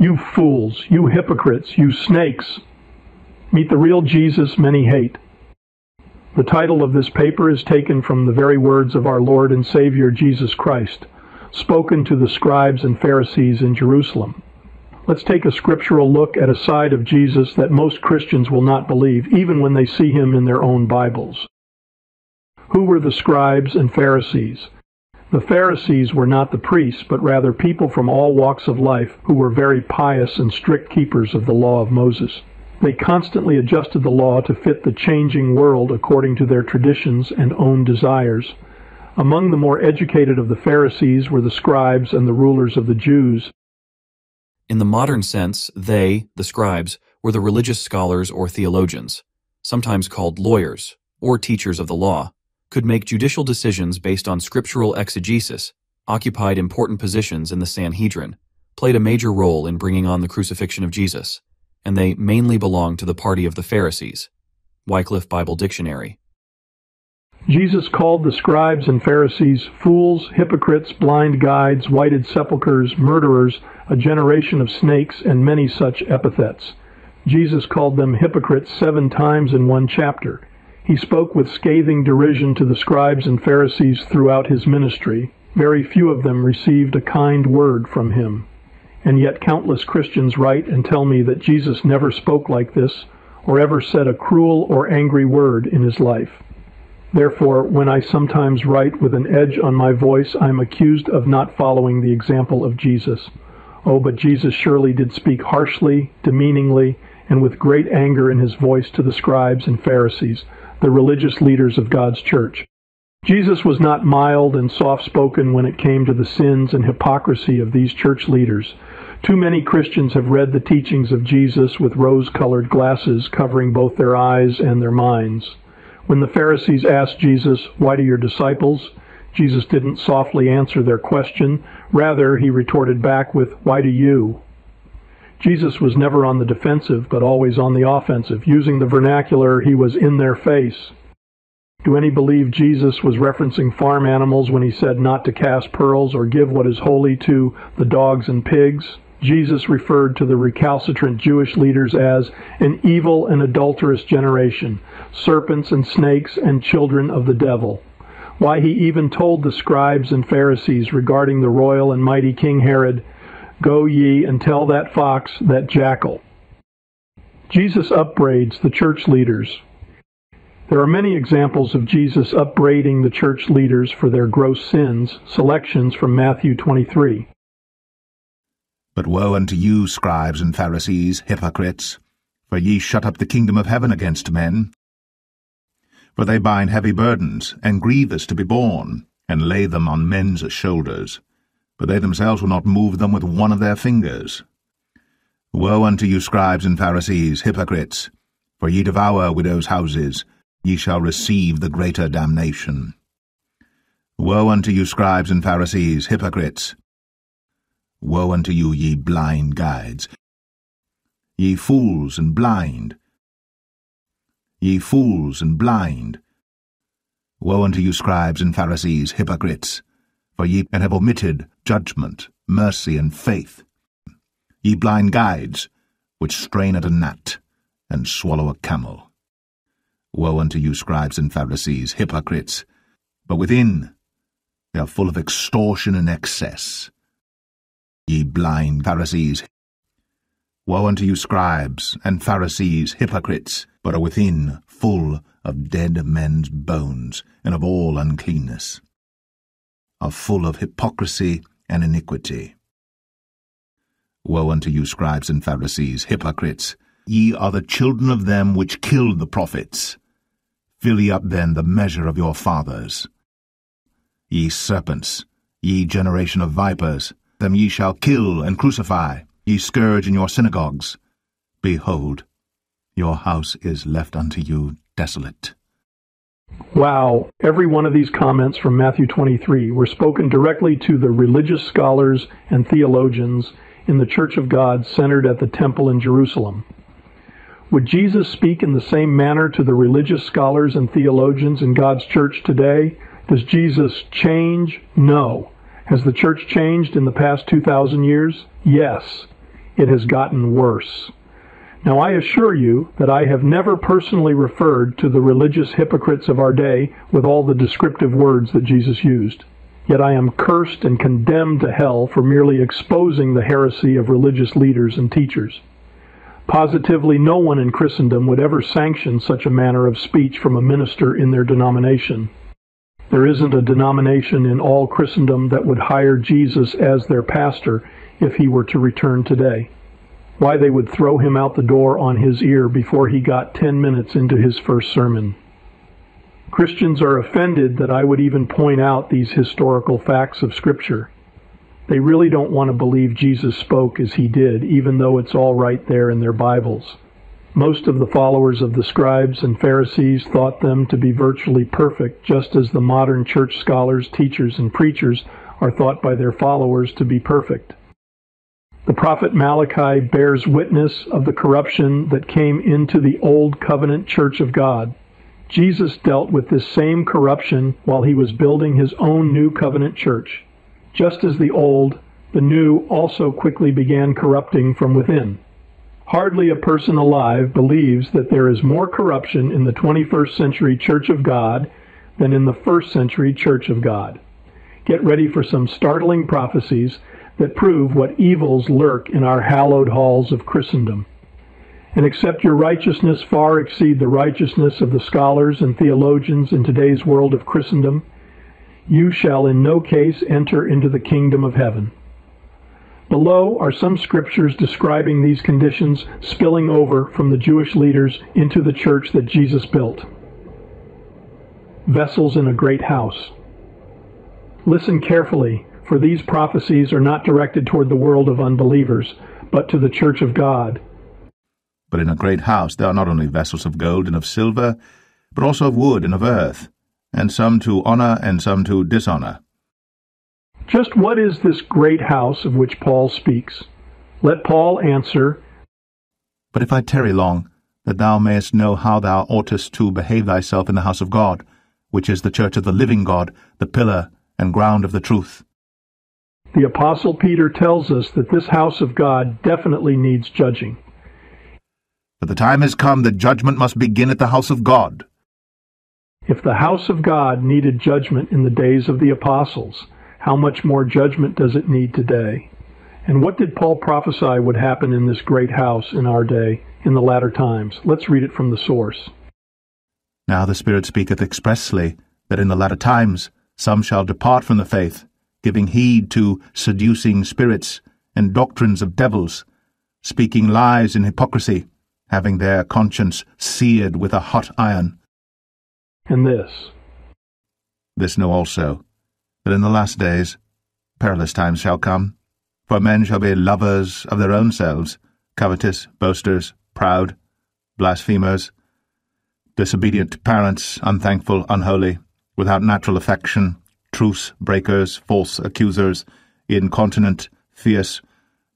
You fools, you hypocrites, you snakes. Meet the real Jesus many hate. The title of this paper is taken from the very words of our Lord and Savior Jesus Christ, spoken to the scribes and Pharisees in Jerusalem. Let's take a scriptural look at a side of Jesus that most Christians will not believe, even when they see him in their own Bibles. Who were the scribes and Pharisees? The Pharisees were not the priests, but rather people from all walks of life who were very pious and strict keepers of the law of Moses. They constantly adjusted the law to fit the changing world according to their traditions and own desires. Among the more educated of the Pharisees were the scribes and the rulers of the Jews. In the modern sense, they, the scribes, were the religious scholars or theologians, sometimes called lawyers, or teachers of the law could make judicial decisions based on scriptural exegesis, occupied important positions in the Sanhedrin, played a major role in bringing on the crucifixion of Jesus, and they mainly belonged to the party of the Pharisees. Wycliffe Bible Dictionary. Jesus called the scribes and Pharisees fools, hypocrites, blind guides, whited sepulchres, murderers, a generation of snakes, and many such epithets. Jesus called them hypocrites seven times in one chapter. He spoke with scathing derision to the scribes and Pharisees throughout his ministry. Very few of them received a kind word from him. And yet countless Christians write and tell me that Jesus never spoke like this or ever said a cruel or angry word in his life. Therefore, when I sometimes write with an edge on my voice, I am accused of not following the example of Jesus. Oh, but Jesus surely did speak harshly, demeaningly, and with great anger in his voice to the scribes and Pharisees the religious leaders of God's church. Jesus was not mild and soft spoken when it came to the sins and hypocrisy of these church leaders. Too many Christians have read the teachings of Jesus with rose colored glasses covering both their eyes and their minds. When the Pharisees asked Jesus, Why do your disciples? Jesus didn't softly answer their question. Rather, he retorted back with, Why do you? Jesus was never on the defensive, but always on the offensive. Using the vernacular, he was in their face. Do any believe Jesus was referencing farm animals when he said not to cast pearls or give what is holy to the dogs and pigs? Jesus referred to the recalcitrant Jewish leaders as an evil and adulterous generation, serpents and snakes and children of the devil. Why, he even told the scribes and Pharisees regarding the royal and mighty King Herod, Go ye and tell that fox, that jackal. Jesus upbraids the church leaders. There are many examples of Jesus upbraiding the church leaders for their gross sins, selections from Matthew 23. But woe unto you, scribes and Pharisees, hypocrites, for ye shut up the kingdom of heaven against men. For they bind heavy burdens, and grievous to be borne, and lay them on men's shoulders but they themselves will not move them with one of their fingers. Woe unto you, scribes and Pharisees, hypocrites! For ye devour widows' houses, ye shall receive the greater damnation. Woe unto you, scribes and Pharisees, hypocrites! Woe unto you, ye blind guides! Ye fools and blind! Ye fools and blind! Woe unto you, scribes and Pharisees, hypocrites! For ye and have omitted judgment, mercy, and faith. Ye blind guides, which strain at a gnat, and swallow a camel. Woe unto you, scribes and Pharisees, hypocrites! But within they are full of extortion and excess. Ye blind Pharisees! Woe unto you, scribes and Pharisees, hypocrites, but are within full of dead men's bones, and of all uncleanness, are full of hypocrisy and iniquity. Woe unto you, scribes and Pharisees, hypocrites! Ye are the children of them which killed the prophets. Fill ye up then the measure of your fathers. Ye serpents, ye generation of vipers, them ye shall kill and crucify, ye scourge in your synagogues. Behold, your house is left unto you desolate. Wow, every one of these comments from Matthew 23 were spoken directly to the religious scholars and theologians in the Church of God centered at the temple in Jerusalem. Would Jesus speak in the same manner to the religious scholars and theologians in God's church today? Does Jesus change? No. Has the church changed in the past 2,000 years? Yes. It has gotten worse. Now I assure you that I have never personally referred to the religious hypocrites of our day with all the descriptive words that Jesus used. Yet I am cursed and condemned to hell for merely exposing the heresy of religious leaders and teachers. Positively, no one in Christendom would ever sanction such a manner of speech from a minister in their denomination. There isn't a denomination in all Christendom that would hire Jesus as their pastor if he were to return today. Why they would throw him out the door on his ear before he got ten minutes into his first sermon. Christians are offended that I would even point out these historical facts of Scripture. They really don't want to believe Jesus spoke as he did, even though it's all right there in their Bibles. Most of the followers of the scribes and Pharisees thought them to be virtually perfect, just as the modern church scholars, teachers, and preachers are thought by their followers to be perfect. The prophet Malachi bears witness of the corruption that came into the Old Covenant Church of God. Jesus dealt with this same corruption while he was building his own new covenant church. Just as the old, the new also quickly began corrupting from within. Hardly a person alive believes that there is more corruption in the 21st century Church of God than in the first century Church of God. Get ready for some startling prophecies that prove what evils lurk in our hallowed halls of Christendom and except your righteousness far exceed the righteousness of the scholars and theologians in today's world of Christendom, you shall in no case enter into the kingdom of heaven. Below are some scriptures describing these conditions spilling over from the Jewish leaders into the church that Jesus built. Vessels in a great house. Listen carefully, for these prophecies are not directed toward the world of unbelievers, but to the church of God but in a great house there are not only vessels of gold and of silver, but also of wood and of earth, and some to honor and some to dishonor. Just what is this great house of which Paul speaks? Let Paul answer, But if I tarry long, that thou mayest know how thou oughtest to behave thyself in the house of God, which is the church of the living God, the pillar and ground of the truth. The Apostle Peter tells us that this house of God definitely needs judging. But the time has come that judgment must begin at the house of God. If the house of God needed judgment in the days of the apostles, how much more judgment does it need today? And what did Paul prophesy would happen in this great house in our day, in the latter times? Let's read it from the source. Now the Spirit speaketh expressly that in the latter times some shall depart from the faith, giving heed to seducing spirits and doctrines of devils, speaking lies in hypocrisy having their conscience seared with a hot iron. And this. This know also, that in the last days perilous times shall come, for men shall be lovers of their own selves, covetous, boasters, proud, blasphemers, disobedient to parents, unthankful, unholy, without natural affection, truce breakers, false accusers, incontinent, fierce,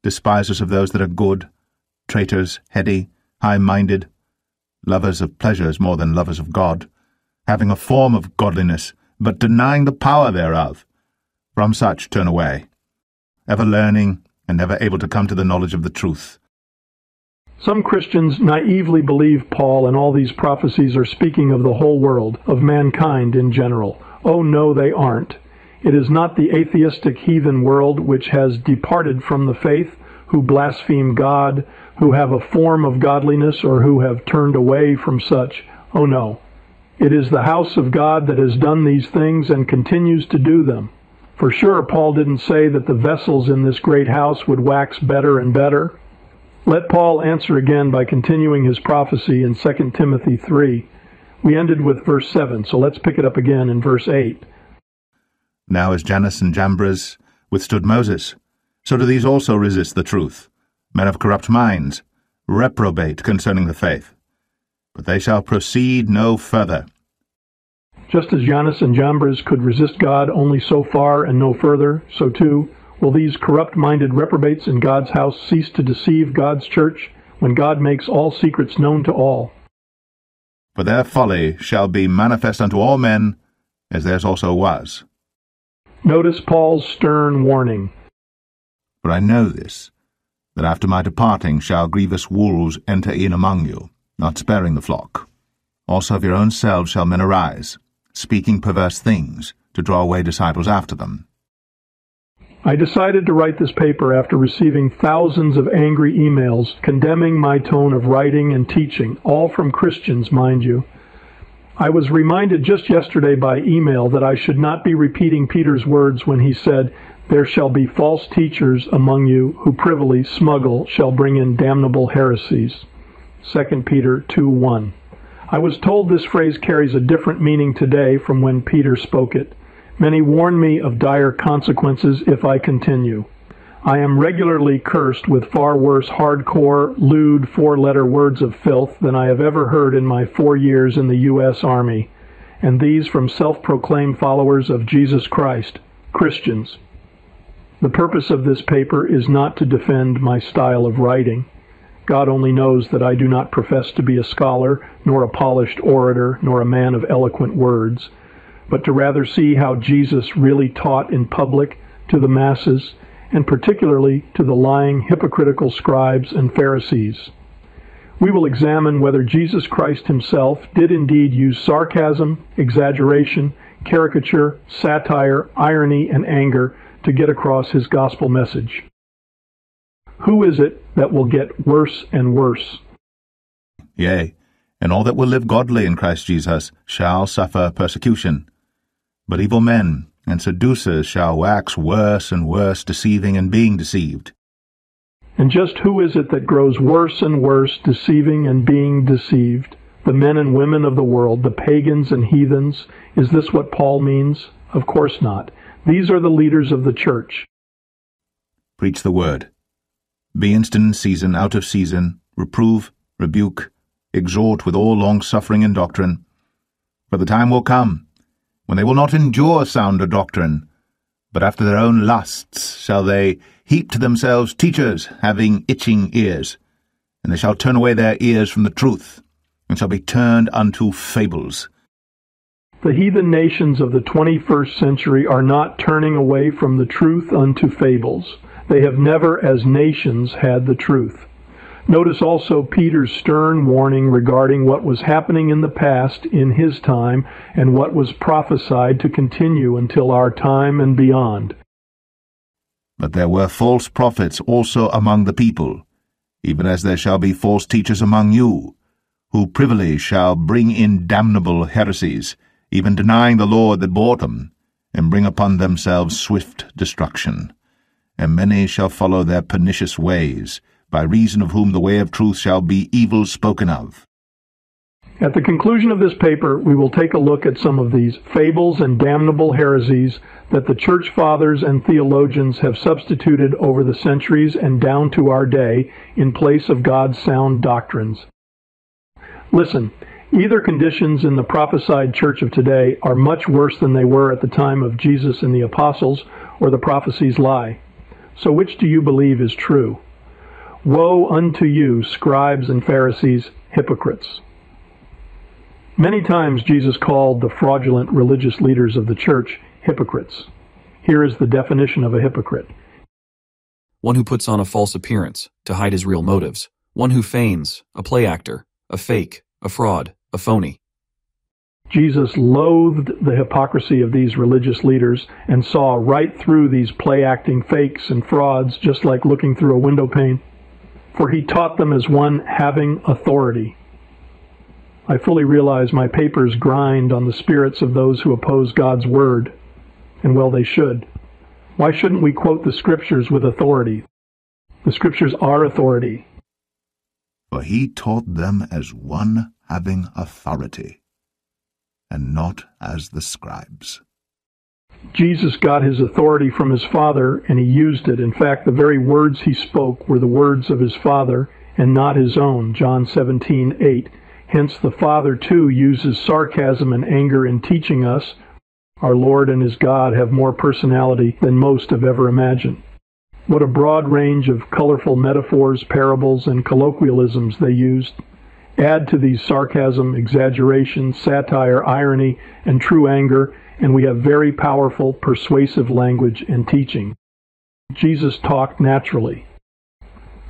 despisers of those that are good, traitors, heady, high-minded, lovers of pleasures more than lovers of God, having a form of godliness, but denying the power thereof. From such turn away, ever learning and never able to come to the knowledge of the truth. Some Christians naively believe Paul and all these prophecies are speaking of the whole world, of mankind in general. Oh no, they aren't. It is not the atheistic heathen world which has departed from the faith, who blaspheme God, who have a form of godliness or who have turned away from such. Oh no. It is the house of God that has done these things and continues to do them. For sure, Paul didn't say that the vessels in this great house would wax better and better. Let Paul answer again by continuing his prophecy in 2 Timothy 3. We ended with verse 7, so let's pick it up again in verse 8. Now as Jannes and Jambres withstood Moses, so do these also resist the truth men of corrupt minds, reprobate concerning the faith. But they shall proceed no further. Just as Jannes and Jambres could resist God only so far and no further, so too will these corrupt-minded reprobates in God's house cease to deceive God's church when God makes all secrets known to all. For their folly shall be manifest unto all men, as theirs also was. Notice Paul's stern warning. For I know this, that after my departing shall grievous wolves enter in among you, not sparing the flock. Also of your own selves shall men arise, speaking perverse things, to draw away disciples after them. I decided to write this paper after receiving thousands of angry emails condemning my tone of writing and teaching, all from Christians, mind you. I was reminded just yesterday by email that I should not be repeating Peter's words when he said, There shall be false teachers among you who privily smuggle shall bring in damnable heresies. 2 Peter 2 1. I was told this phrase carries a different meaning today from when Peter spoke it. Many warn me of dire consequences if I continue. I am regularly cursed with far worse hardcore, lewd, four letter words of filth than I have ever heard in my four years in the U.S. Army, and these from self proclaimed followers of Jesus Christ, Christians. The purpose of this paper is not to defend my style of writing. God only knows that I do not profess to be a scholar, nor a polished orator, nor a man of eloquent words, but to rather see how Jesus really taught in public to the masses and particularly to the lying, hypocritical scribes and Pharisees. We will examine whether Jesus Christ himself did indeed use sarcasm, exaggeration, caricature, satire, irony, and anger to get across his gospel message. Who is it that will get worse and worse? Yea, and all that will live godly in Christ Jesus shall suffer persecution. But evil men, and seducers shall wax worse and worse, deceiving and being deceived. And just who is it that grows worse and worse, deceiving and being deceived? The men and women of the world, the pagans and heathens. Is this what Paul means? Of course not. These are the leaders of the church. Preach the word. Be instant in season, out of season, reprove, rebuke, exhort with all long suffering and doctrine. For the time will come when they will not endure sounder doctrine, but after their own lusts shall they heap to themselves teachers having itching ears, and they shall turn away their ears from the truth, and shall be turned unto fables. The heathen nations of the 21st century are not turning away from the truth unto fables. They have never, as nations, had the truth. Notice also Peter's stern warning regarding what was happening in the past in his time and what was prophesied to continue until our time and beyond. But there were false prophets also among the people, even as there shall be false teachers among you, who privily shall bring in damnable heresies, even denying the Lord that bought them, and bring upon themselves swift destruction. And many shall follow their pernicious ways, by reason of whom the way of truth shall be evil spoken of. At the conclusion of this paper, we will take a look at some of these fables and damnable heresies that the church fathers and theologians have substituted over the centuries and down to our day in place of God's sound doctrines. Listen, either conditions in the prophesied church of today are much worse than they were at the time of Jesus and the apostles, or the prophecies lie. So which do you believe is true? Woe unto you, scribes and Pharisees, hypocrites! Many times Jesus called the fraudulent religious leaders of the church hypocrites. Here is the definition of a hypocrite. One who puts on a false appearance to hide his real motives. One who feigns, a play actor, a fake, a fraud, a phony. Jesus loathed the hypocrisy of these religious leaders and saw right through these play acting fakes and frauds just like looking through a window pane for he taught them as one having authority. I fully realize my papers grind on the spirits of those who oppose God's word, and well they should. Why shouldn't we quote the scriptures with authority? The scriptures are authority. For he taught them as one having authority, and not as the scribes. Jesus got his authority from his Father and he used it. In fact, the very words he spoke were the words of his Father and not his own. John 17:8. Hence the Father too uses sarcasm and anger in teaching us. Our Lord and his God have more personality than most have ever imagined. What a broad range of colorful metaphors, parables, and colloquialisms they used. Add to these sarcasm, exaggeration, satire, irony, and true anger, and we have very powerful, persuasive language and teaching. Jesus talked naturally.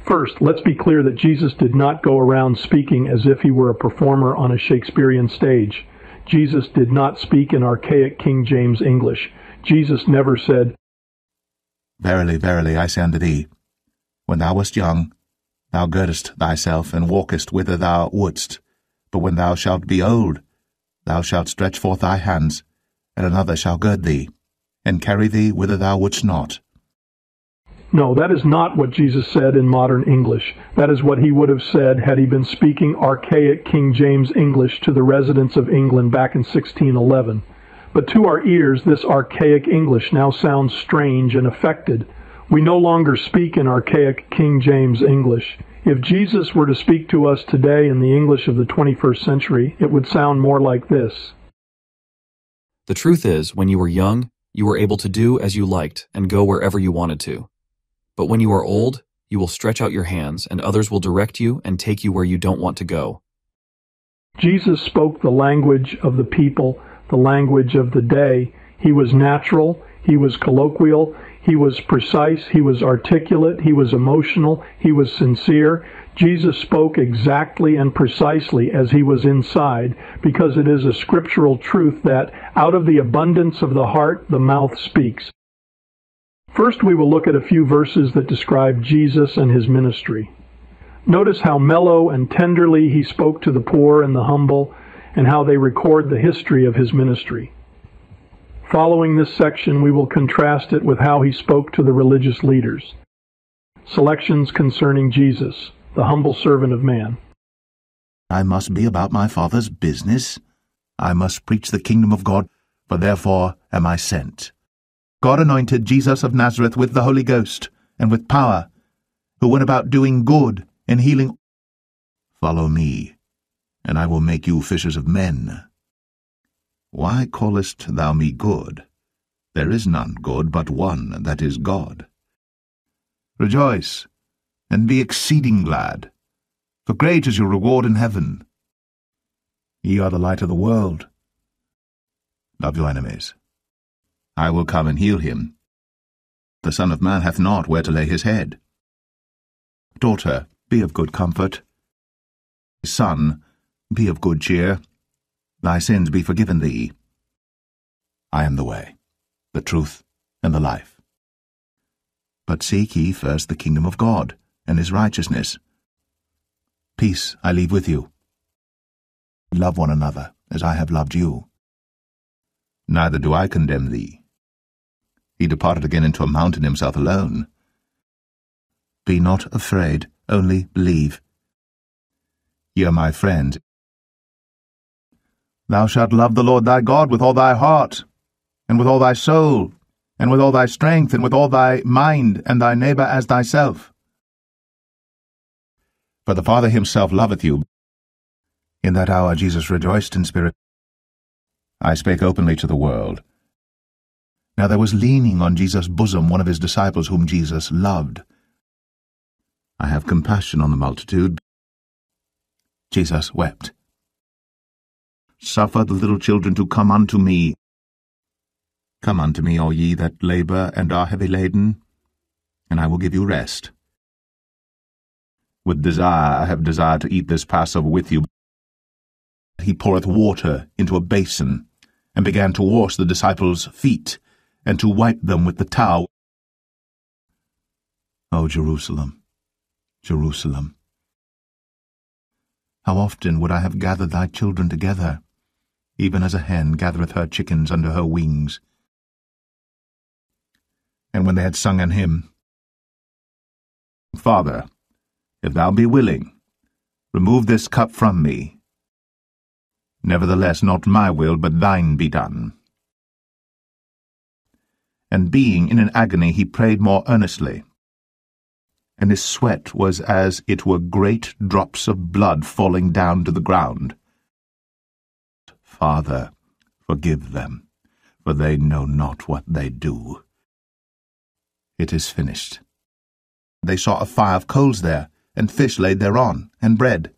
First, let's be clear that Jesus did not go around speaking as if he were a performer on a Shakespearean stage. Jesus did not speak in archaic King James English. Jesus never said, Verily, verily, I say unto thee, when thou wast young, thou girdest thyself, and walkest whither thou wouldst. But when thou shalt be old, thou shalt stretch forth thy hands, and another shall gird thee, and carry thee whither thou wouldst not. No, that is not what Jesus said in modern English. That is what he would have said had he been speaking archaic King James English to the residents of England back in 1611. But to our ears, this archaic English now sounds strange and affected. We no longer speak in archaic King James English. If Jesus were to speak to us today in the English of the 21st century, it would sound more like this. The truth is, when you were young, you were able to do as you liked and go wherever you wanted to. But when you are old, you will stretch out your hands, and others will direct you and take you where you don't want to go. Jesus spoke the language of the people, the language of the day. He was natural, he was colloquial, he was precise, he was articulate, he was emotional, he was sincere. Jesus spoke exactly and precisely as he was inside, because it is a scriptural truth that out of the abundance of the heart the mouth speaks. First, we will look at a few verses that describe Jesus and his ministry. Notice how mellow and tenderly he spoke to the poor and the humble, and how they record the history of his ministry. Following this section, we will contrast it with how he spoke to the religious leaders. Selections concerning Jesus, the humble servant of man. I must be about my Father's business. I must preach the kingdom of God, for therefore am I sent. God anointed Jesus of Nazareth with the Holy Ghost and with power, who went about doing good and healing. Follow me, and I will make you fishers of men. Why callest thou me good? There is none good but one, that is God. Rejoice, and be exceeding glad, for great is your reward in heaven. Ye are the light of the world. Love your enemies. I will come and heal him. The Son of Man hath not where to lay his head. Daughter, be of good comfort. Son, be of good cheer. Thy sins be forgiven thee. I am the way, the truth, and the life. But seek ye first the kingdom of God, and his righteousness. Peace I leave with you. Love one another, as I have loved you. Neither do I condemn thee. He departed again into a mountain himself alone. Be not afraid, only believe. Ye are my friends. Thou shalt love the Lord thy God with all thy heart, and with all thy soul, and with all thy strength, and with all thy mind, and thy neighbour as thyself. For the Father himself loveth you. In that hour Jesus rejoiced in spirit. I spake openly to the world. Now there was leaning on Jesus' bosom one of his disciples whom Jesus loved. I have compassion on the multitude. Jesus wept. Suffer the little children to come unto me. Come unto me, all ye that labour and are heavy laden, and I will give you rest. With desire I have desired to eat this Passover with you. He poureth water into a basin, and began to wash the disciples' feet, and to wipe them with the towel. O Jerusalem, Jerusalem, how often would I have gathered thy children together, even as a hen gathereth her chickens under her wings. And when they had sung an hymn, Father, if thou be willing, remove this cup from me. Nevertheless, not my will, but thine be done and being in an agony he prayed more earnestly. And his sweat was as it were great drops of blood falling down to the ground. Father, forgive them, for they know not what they do. It is finished. They saw a fire of coals there, and fish laid thereon, and bread.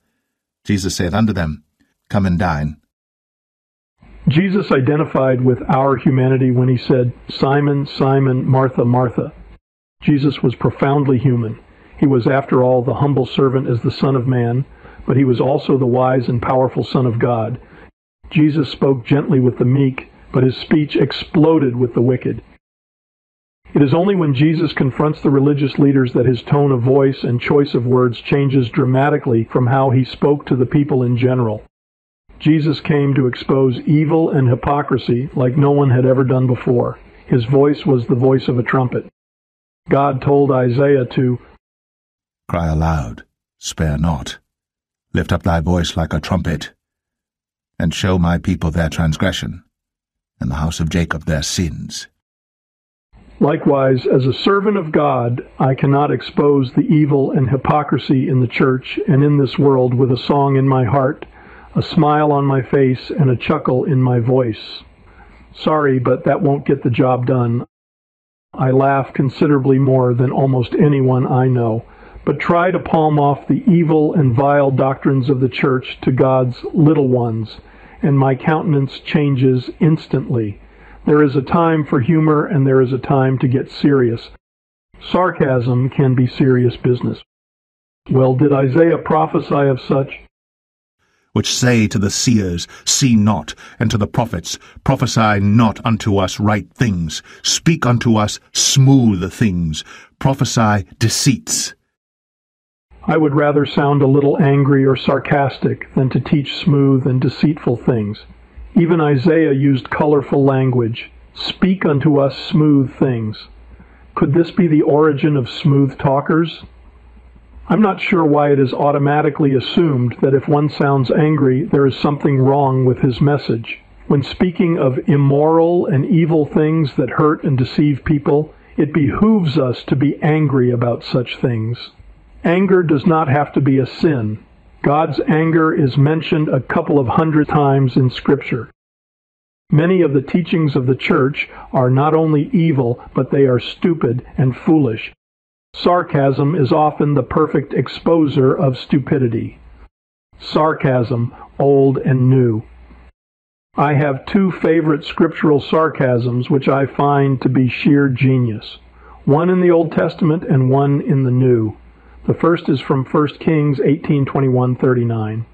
Jesus saith unto them, Come and dine. Jesus identified with our humanity when he said, Simon, Simon, Martha, Martha. Jesus was profoundly human. He was, after all, the humble servant as the Son of Man, but he was also the wise and powerful Son of God. Jesus spoke gently with the meek, but his speech exploded with the wicked. It is only when Jesus confronts the religious leaders that his tone of voice and choice of words changes dramatically from how he spoke to the people in general. Jesus came to expose evil and hypocrisy like no one had ever done before. His voice was the voice of a trumpet. God told Isaiah to Cry aloud, spare not. Lift up thy voice like a trumpet, and show my people their transgression, and the house of Jacob their sins. Likewise, as a servant of God, I cannot expose the evil and hypocrisy in the church and in this world with a song in my heart, a smile on my face, and a chuckle in my voice. Sorry, but that won't get the job done. I laugh considerably more than almost anyone I know, but try to palm off the evil and vile doctrines of the church to God's little ones, and my countenance changes instantly. There is a time for humor and there is a time to get serious. Sarcasm can be serious business. Well, did Isaiah prophesy of such? Which say to the seers, See not, and to the prophets, Prophesy not unto us right things, speak unto us smooth things, prophesy deceits. I would rather sound a little angry or sarcastic than to teach smooth and deceitful things. Even Isaiah used colorful language. Speak unto us smooth things. Could this be the origin of smooth talkers? I'm not sure why it is automatically assumed that if one sounds angry, there is something wrong with his message. When speaking of immoral and evil things that hurt and deceive people, it behooves us to be angry about such things. Anger does not have to be a sin. God's anger is mentioned a couple of hundred times in Scripture. Many of the teachings of the church are not only evil, but they are stupid and foolish. Sarcasm is often the perfect exposer of stupidity. Sarcasm, old and new. I have two favorite scriptural sarcasms which I find to be sheer genius. One in the Old Testament and one in the New. The first is from 1 Kings 18:21-39.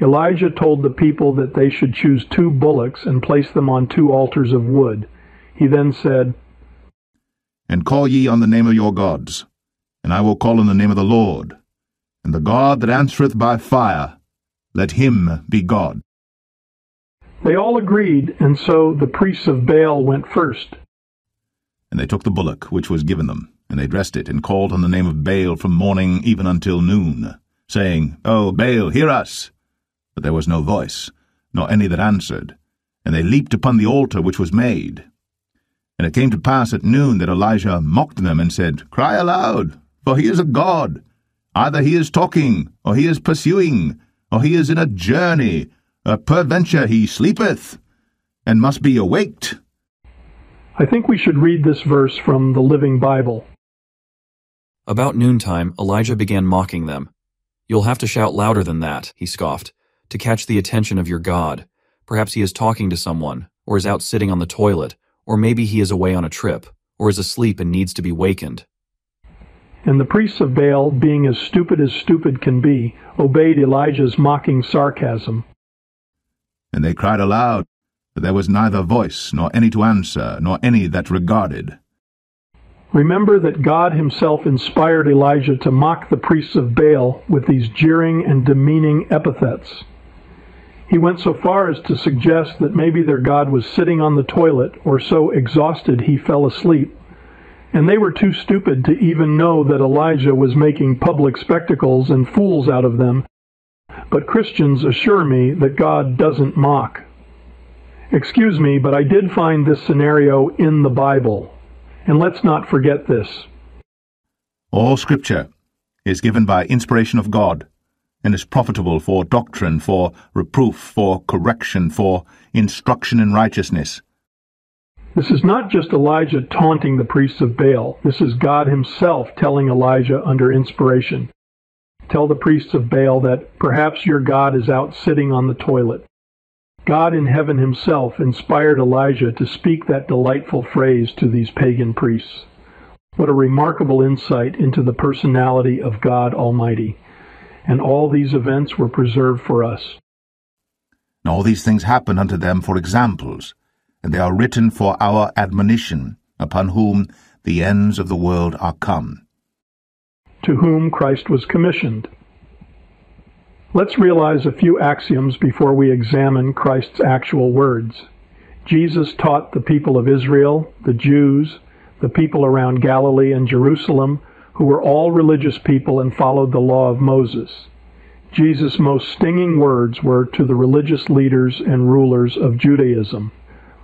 Elijah told the people that they should choose two bullocks and place them on two altars of wood. He then said, And call ye on the name of your gods, and I will call on the name of the Lord, and the God that answereth by fire, let him be God. They all agreed, and so the priests of Baal went first. And they took the bullock which was given them, and they dressed it, and called on the name of Baal from morning even until noon, saying, O Baal, hear us! But there was no voice, nor any that answered. And they leaped upon the altar which was made. And it came to pass at noon that Elijah mocked them, and said, Cry aloud, for he is a god. Either he is talking, or he is pursuing, or he is in a journey, or peradventure he sleepeth, and must be awaked. I think we should read this verse from the Living Bible. About noontime, Elijah began mocking them. You'll have to shout louder than that, he scoffed, to catch the attention of your God. Perhaps he is talking to someone, or is out sitting on the toilet, or maybe he is away on a trip, or is asleep and needs to be wakened. And the priests of Baal, being as stupid as stupid can be, obeyed Elijah's mocking sarcasm. And they cried aloud, but there was neither voice, nor any to answer, nor any that regarded. Remember that God himself inspired Elijah to mock the priests of Baal with these jeering and demeaning epithets. He went so far as to suggest that maybe their God was sitting on the toilet or so exhausted he fell asleep and they were too stupid to even know that Elijah was making public spectacles and fools out of them. But Christians assure me that God doesn't mock. Excuse me, but I did find this scenario in the Bible. And let's not forget this. All Scripture is given by inspiration of God, and is profitable for doctrine, for reproof, for correction, for instruction in righteousness this is not just Elijah taunting the priests of Baal. This is God himself telling Elijah under inspiration. Tell the priests of Baal that perhaps your God is out sitting on the toilet. God in heaven himself inspired Elijah to speak that delightful phrase to these pagan priests. What a remarkable insight into the personality of God Almighty. And all these events were preserved for us. And all these things happen unto them for examples, and they are written for our admonition, upon whom the ends of the world are come. To whom Christ was commissioned. Let's realize a few axioms before we examine Christ's actual words. Jesus taught the people of Israel, the Jews, the people around Galilee and Jerusalem, who were all religious people and followed the law of Moses. Jesus' most stinging words were to the religious leaders and rulers of Judaism.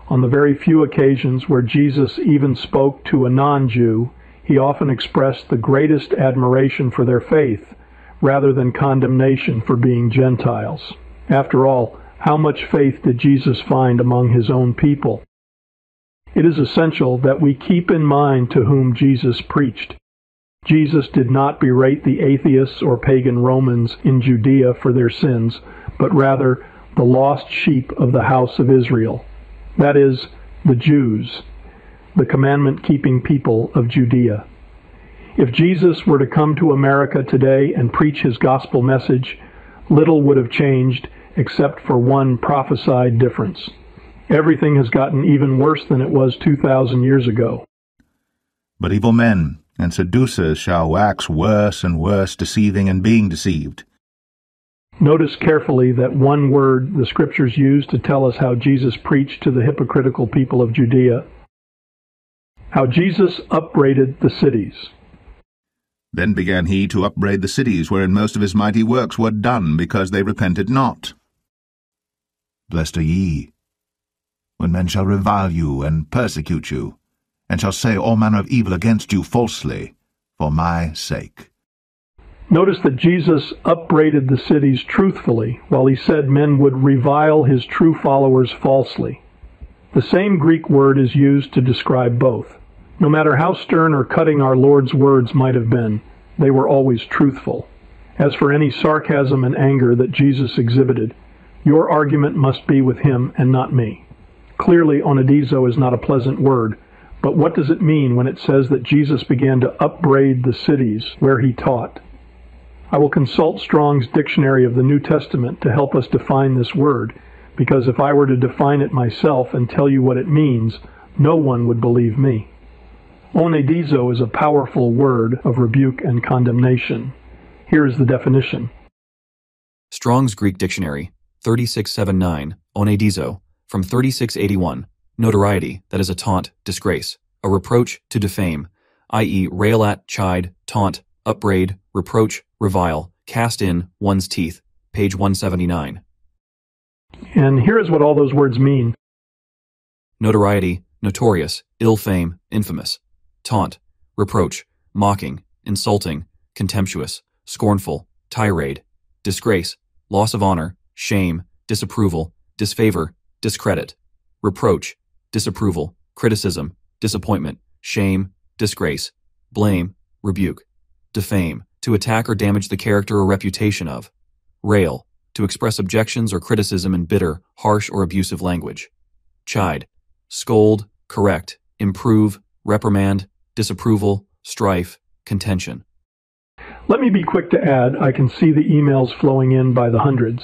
On the very few occasions where Jesus even spoke to a non-Jew, he often expressed the greatest admiration for their faith, rather than condemnation for being Gentiles. After all, how much faith did Jesus find among his own people? It is essential that we keep in mind to whom Jesus preached. Jesus did not berate the atheists or pagan Romans in Judea for their sins, but rather the lost sheep of the house of Israel, that is, the Jews, the commandment keeping people of Judea. If Jesus were to come to America today and preach his gospel message, little would have changed except for one prophesied difference. Everything has gotten even worse than it was 2,000 years ago. But evil men and seducers shall wax worse and worse, deceiving and being deceived. Notice carefully that one word the scriptures use to tell us how Jesus preached to the hypocritical people of Judea. How Jesus upbraided the cities. Then began he to upbraid the cities wherein most of his mighty works were done, because they repented not. Blessed are ye, when men shall revile you and persecute you, and shall say all manner of evil against you falsely, for my sake. Notice that Jesus upbraided the cities truthfully, while he said men would revile his true followers falsely. The same Greek word is used to describe both. No matter how stern or cutting our Lord's words might have been, they were always truthful. As for any sarcasm and anger that Jesus exhibited, your argument must be with him and not me. Clearly, oneidizo is not a pleasant word, but what does it mean when it says that Jesus began to upbraid the cities where he taught? I will consult Strong's Dictionary of the New Testament to help us define this word, because if I were to define it myself and tell you what it means, no one would believe me. Oneidizo is a powerful word of rebuke and condemnation. Here is the definition. Strong's Greek Dictionary, 3679, oneidizo, from 3681, notoriety, that is a taunt, disgrace, a reproach to defame, i.e., rail at, chide, taunt, upbraid, reproach, revile, cast in, one's teeth, page 179. And here is what all those words mean. Notoriety, notorious, ill fame, infamous. Taunt, reproach, mocking, insulting, contemptuous, scornful, tirade, disgrace, loss of honor, shame, disapproval, disfavor, discredit, reproach, disapproval, criticism, disappointment, shame, disgrace, blame, rebuke, defame, to attack or damage the character or reputation of, rail, to express objections or criticism in bitter, harsh, or abusive language, chide, scold, correct, improve, reprimand, disapproval, strife, contention. Let me be quick to add, I can see the emails flowing in by the hundreds,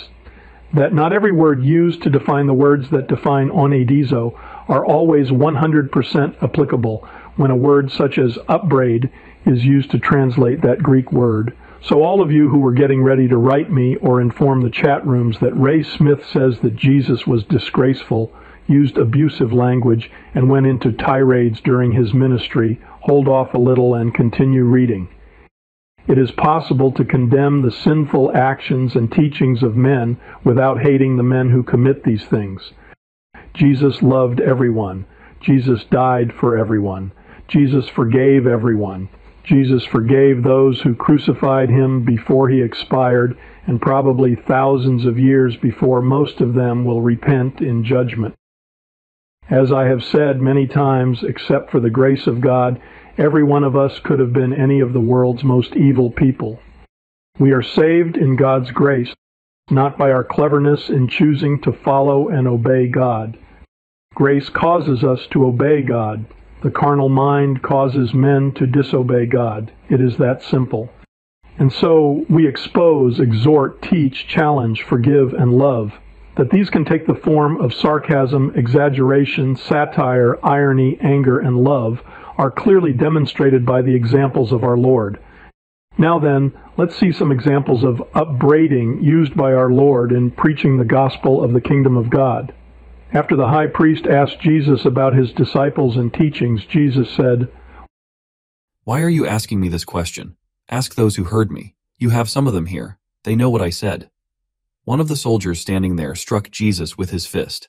that not every word used to define the words that define oneidizo are always 100% applicable when a word such as upbraid is used to translate that Greek word. So all of you who were getting ready to write me or inform the chat rooms that Ray Smith says that Jesus was disgraceful, used abusive language, and went into tirades during his ministry, hold off a little and continue reading. It is possible to condemn the sinful actions and teachings of men without hating the men who commit these things. Jesus loved everyone. Jesus died for everyone. Jesus forgave everyone. Jesus forgave those who crucified him before he expired, and probably thousands of years before most of them will repent in judgment. As I have said many times, except for the grace of God, every one of us could have been any of the world's most evil people. We are saved in God's grace, not by our cleverness in choosing to follow and obey God. Grace causes us to obey God. The carnal mind causes men to disobey God. It is that simple. And so we expose, exhort, teach, challenge, forgive, and love. That these can take the form of sarcasm, exaggeration, satire, irony, anger, and love are clearly demonstrated by the examples of our Lord. Now then, let's see some examples of upbraiding used by our Lord in preaching the gospel of the kingdom of God. After the high priest asked Jesus about his disciples and teachings, Jesus said, Why are you asking me this question? Ask those who heard me. You have some of them here. They know what I said. One of the soldiers standing there struck Jesus with his fist.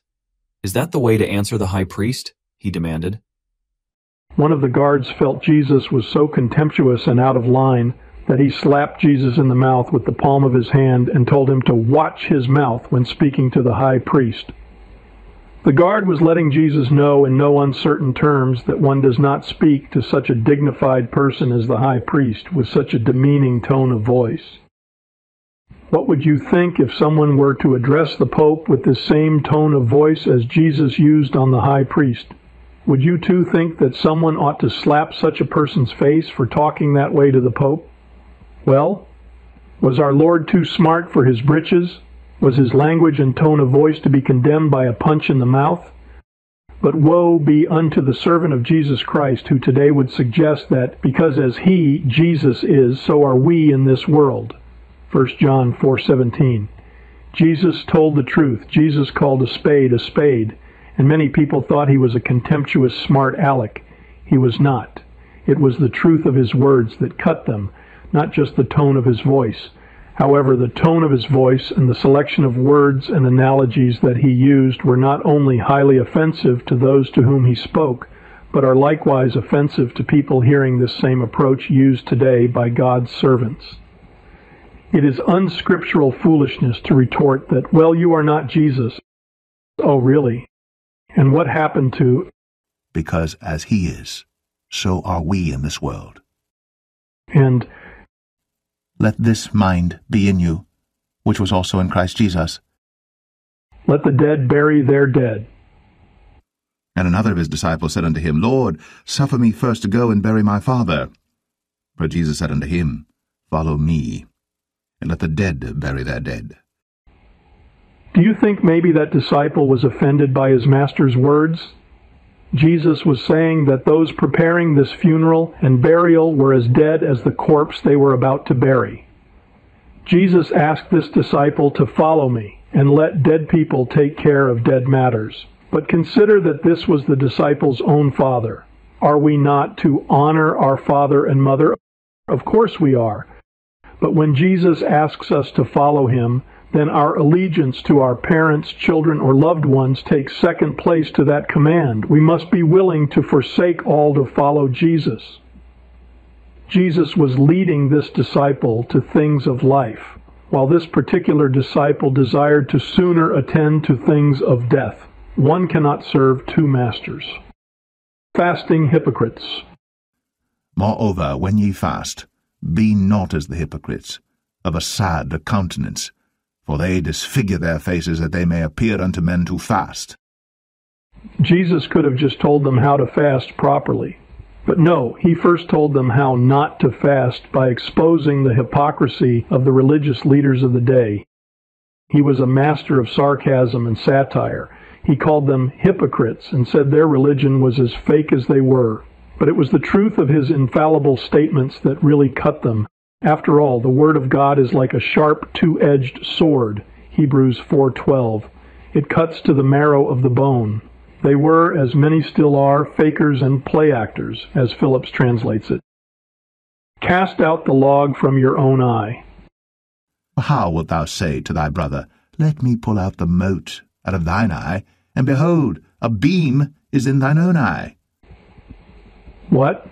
Is that the way to answer the high priest? he demanded. One of the guards felt Jesus was so contemptuous and out of line that he slapped Jesus in the mouth with the palm of his hand and told him to watch his mouth when speaking to the high priest. The guard was letting Jesus know in no uncertain terms that one does not speak to such a dignified person as the high priest with such a demeaning tone of voice. What would you think if someone were to address the Pope with the same tone of voice as Jesus used on the high priest? Would you too think that someone ought to slap such a person's face for talking that way to the Pope? Well, was our Lord too smart for his britches? Was his language and tone of voice to be condemned by a punch in the mouth? But woe be unto the servant of Jesus Christ who today would suggest that because as he, Jesus, is, so are we in this world. 1 John 4:17. Jesus told the truth. Jesus called a spade a spade, and many people thought he was a contemptuous smart aleck. He was not. It was the truth of his words that cut them not just the tone of his voice. However, the tone of his voice and the selection of words and analogies that he used were not only highly offensive to those to whom he spoke, but are likewise offensive to people hearing this same approach used today by God's servants. It is unscriptural foolishness to retort that, well, you are not Jesus. Oh, really? And what happened to. Because as he is, so are we in this world. And let this mind be in you, which was also in Christ Jesus. Let the dead bury their dead. And another of his disciples said unto him, Lord, suffer me first to go and bury my father. But Jesus said unto him, Follow me, and let the dead bury their dead. Do you think maybe that disciple was offended by his master's words? Jesus was saying that those preparing this funeral and burial were as dead as the corpse they were about to bury. Jesus asked this disciple to follow me and let dead people take care of dead matters. But consider that this was the disciple's own father. Are we not to honor our father and mother? Of course we are. But when Jesus asks us to follow him, then our allegiance to our parents, children, or loved ones takes second place to that command. We must be willing to forsake all to follow Jesus. Jesus was leading this disciple to things of life, while this particular disciple desired to sooner attend to things of death. One cannot serve two masters. Fasting hypocrites. Moreover, when ye fast, be not as the hypocrites, of a sad countenance, for they disfigure their faces that they may appear unto men to fast. Jesus could have just told them how to fast properly. But no, he first told them how not to fast by exposing the hypocrisy of the religious leaders of the day. He was a master of sarcasm and satire. He called them hypocrites and said their religion was as fake as they were. But it was the truth of his infallible statements that really cut them. After all, the word of God is like a sharp two-edged sword, Hebrews 4:12. It cuts to the marrow of the bone. They were, as many still are, fakers and play actors, as Phillips translates it. Cast out the log from your own eye. How wilt thou say to thy brother, Let me pull out the mote out of thine eye, and behold, a beam is in thine own eye? What?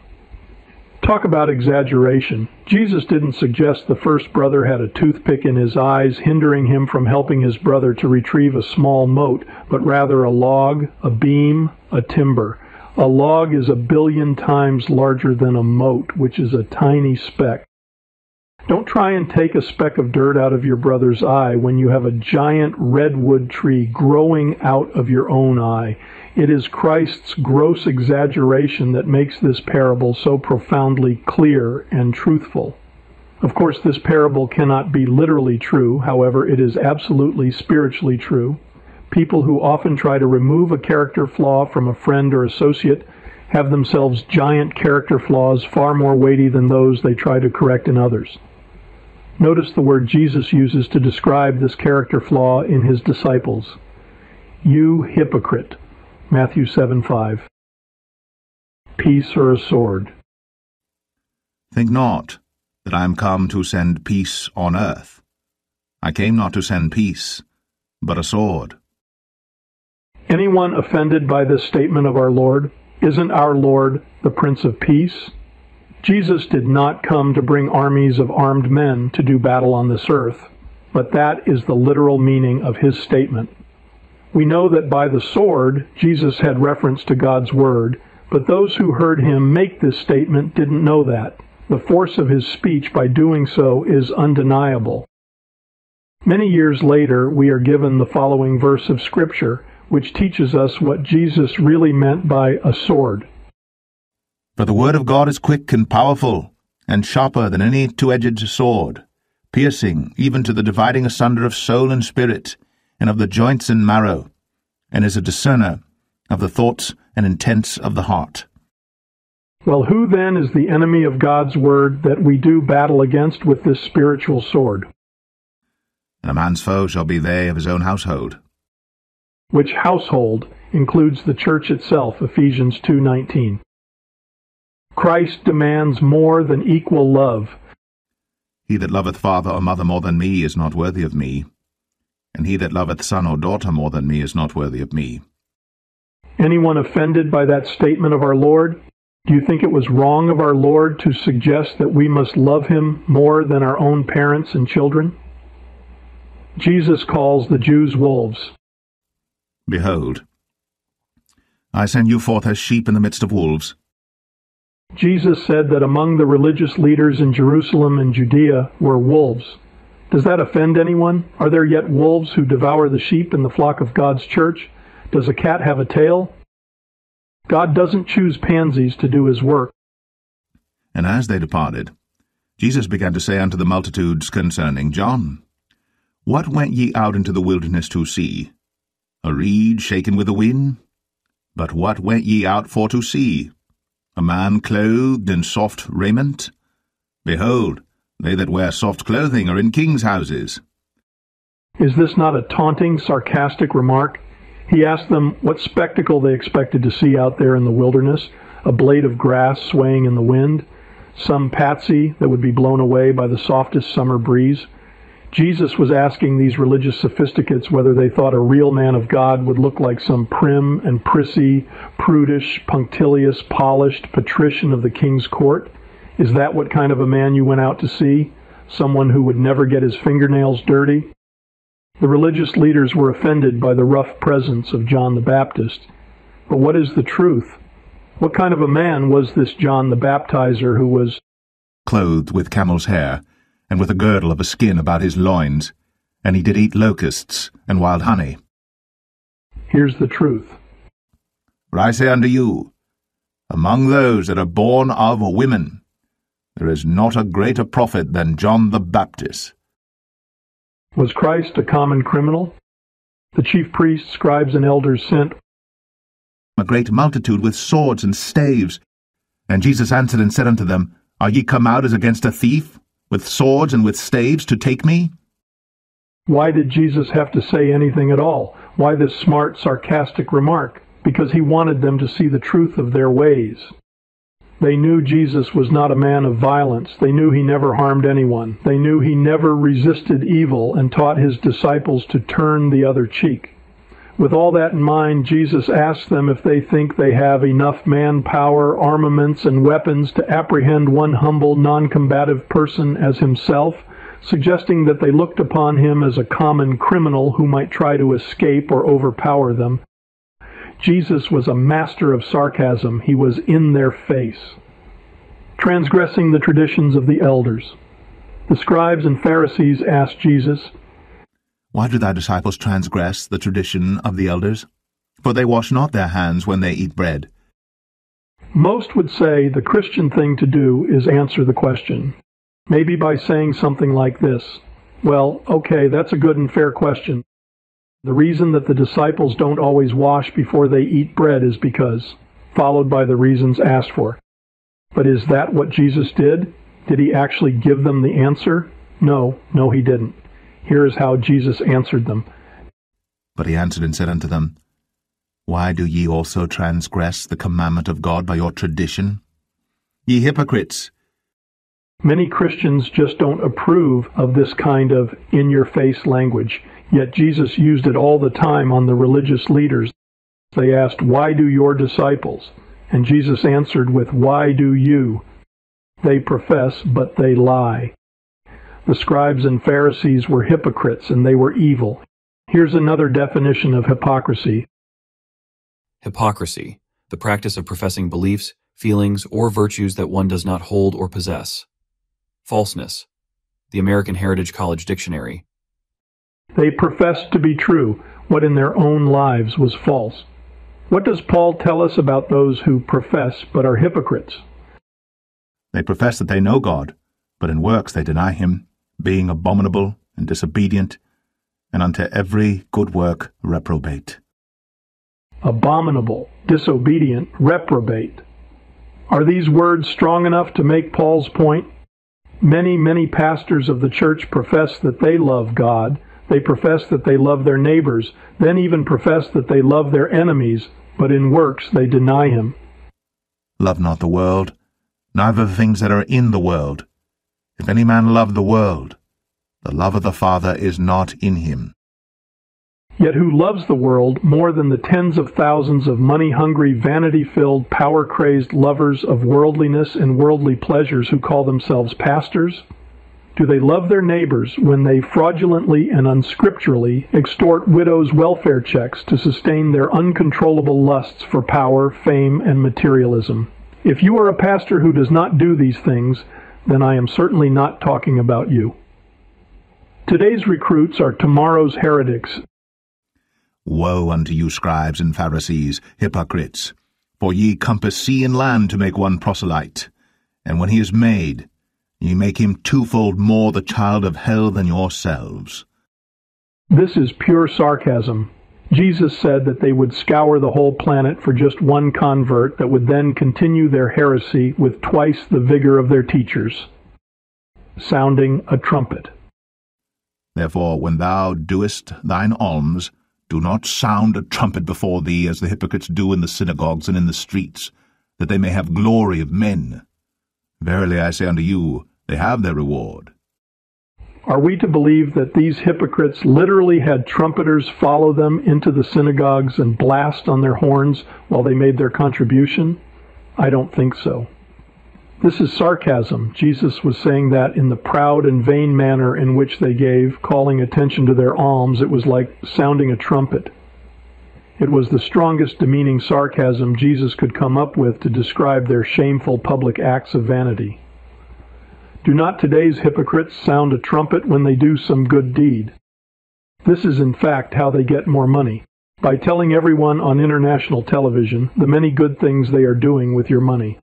Talk about exaggeration. Jesus didn't suggest the first brother had a toothpick in his eyes, hindering him from helping his brother to retrieve a small mote, but rather a log, a beam, a timber. A log is a billion times larger than a mote, which is a tiny speck. Don't try and take a speck of dirt out of your brother's eye when you have a giant redwood tree growing out of your own eye. It is Christ's gross exaggeration that makes this parable so profoundly clear and truthful. Of course, this parable cannot be literally true, however, it is absolutely spiritually true. People who often try to remove a character flaw from a friend or associate have themselves giant character flaws far more weighty than those they try to correct in others. Notice the word Jesus uses to describe this character flaw in his disciples. You hypocrite. Matthew 7 5. Peace or a sword? Think not that I am come to send peace on earth. I came not to send peace, but a sword. Anyone offended by this statement of our Lord? Isn't our Lord the Prince of Peace? Jesus did not come to bring armies of armed men to do battle on this earth, but that is the literal meaning of his statement. We know that by the sword, Jesus had reference to God's word, but those who heard him make this statement didn't know that. The force of his speech by doing so is undeniable. Many years later, we are given the following verse of Scripture, which teaches us what Jesus really meant by a sword. For the word of God is quick and powerful, and sharper than any two-edged sword, piercing even to the dividing asunder of soul and spirit, and of the joints and marrow, and is a discerner of the thoughts and intents of the heart. Well, who then is the enemy of God's word that we do battle against with this spiritual sword? And a man's foe shall be they of his own household. Which household includes the church itself, Ephesians 2:19. Christ demands more than equal love. He that loveth father or mother more than me is not worthy of me, and he that loveth son or daughter more than me is not worthy of me. Anyone offended by that statement of our Lord? Do you think it was wrong of our Lord to suggest that we must love him more than our own parents and children? Jesus calls the Jews wolves. Behold, I send you forth as sheep in the midst of wolves. Jesus said that among the religious leaders in Jerusalem and Judea were wolves. Does that offend anyone? Are there yet wolves who devour the sheep in the flock of God's church? Does a cat have a tail? God doesn't choose pansies to do his work. And as they departed, Jesus began to say unto the multitudes concerning John, What went ye out into the wilderness to see? A reed shaken with the wind? But what went ye out for to see? A man clothed in soft raiment? Behold, they that wear soft clothing are in kings' houses. Is this not a taunting, sarcastic remark? He asked them what spectacle they expected to see out there in the wilderness a blade of grass swaying in the wind, some patsy that would be blown away by the softest summer breeze. Jesus was asking these religious sophisticates whether they thought a real man of God would look like some prim and prissy, prudish, punctilious, polished patrician of the king's court. Is that what kind of a man you went out to see? Someone who would never get his fingernails dirty? The religious leaders were offended by the rough presence of John the Baptist. But what is the truth? What kind of a man was this John the Baptizer who was clothed with camel's hair, and with a girdle of a skin about his loins, and he did eat locusts and wild honey? Here's the truth. For I say unto you, among those that are born of women, there is not a greater prophet than John the Baptist. Was Christ a common criminal? The chief priests, scribes, and elders sent a great multitude with swords and staves. And Jesus answered and said unto them, Are ye come out as against a thief, with swords and with staves, to take me? Why did Jesus have to say anything at all? Why this smart, sarcastic remark? Because he wanted them to see the truth of their ways. They knew Jesus was not a man of violence. They knew he never harmed anyone. They knew he never resisted evil and taught his disciples to turn the other cheek. With all that in mind, Jesus asks them if they think they have enough manpower, armaments, and weapons to apprehend one humble, non-combative person as himself, suggesting that they looked upon him as a common criminal who might try to escape or overpower them. Jesus was a master of sarcasm. He was in their face. Transgressing the traditions of the elders. The scribes and Pharisees asked Jesus, Why do thy disciples transgress the tradition of the elders? for they wash not their hands when they eat bread. Most would say the Christian thing to do is answer the question. Maybe by saying something like this Well, okay, that's a good and fair question. The reason that the disciples don't always wash before they eat bread is because, followed by the reasons asked for. But is that what Jesus did? Did he actually give them the answer? No, no, he didn't. Here is how Jesus answered them. But he answered and said unto them, Why do ye also transgress the commandment of God by your tradition? Ye hypocrites! Many Christians just don't approve of this kind of in your face language, yet Jesus used it all the time on the religious leaders. They asked, Why do your disciples? And Jesus answered with, Why do you? They profess, but they lie. The scribes and Pharisees were hypocrites and they were evil. Here's another definition of hypocrisy. Hypocrisy, the practice of professing beliefs, feelings, or virtues that one does not hold or possess. Falseness, the American Heritage College Dictionary. They professed to be true what in their own lives was false. What does Paul tell us about those who profess but are hypocrites? They profess that they know God, but in works they deny him, being abominable and disobedient, and unto every good work reprobate. Abominable, disobedient, reprobate. Are these words strong enough to make Paul's point? Many, many pastors of the church profess that they love God. They profess that they love their neighbors, then even profess that they love their enemies, but in works they deny him. Love not the world, neither the things that are in the world. If any man love the world, the love of the Father is not in him. Yet who loves the world more than the tens of thousands of money-hungry, vanity-filled, power-crazed lovers of worldliness and worldly pleasures who call themselves pastors? Do they love their neighbors when they fraudulently and unscripturally extort widows' welfare checks to sustain their uncontrollable lusts for power, fame, and materialism? If you are a pastor who does not do these things, then I am certainly not talking about you. Today's recruits are tomorrow's heretics. Woe unto you, scribes and Pharisees, hypocrites! For ye compass sea and land to make one proselyte, and when he is made, Ye make him twofold more the child of hell than yourselves. This is pure sarcasm. Jesus said that they would scour the whole planet for just one convert that would then continue their heresy with twice the vigor of their teachers, sounding a trumpet. Therefore, when thou doest thine alms, do not sound a trumpet before thee as the hypocrites do in the synagogues and in the streets, that they may have glory of men. Verily I say unto you, they have their reward. Are we to believe that these hypocrites literally had trumpeters follow them into the synagogues and blast on their horns while they made their contribution? I don't think so. This is sarcasm. Jesus was saying that in the proud and vain manner in which they gave, calling attention to their alms. It was like sounding a trumpet. It was the strongest demeaning sarcasm Jesus could come up with to describe their shameful public acts of vanity. Do not today's hypocrites sound a trumpet when they do some good deed? This is in fact how they get more money, by telling everyone on international television the many good things they are doing with your money.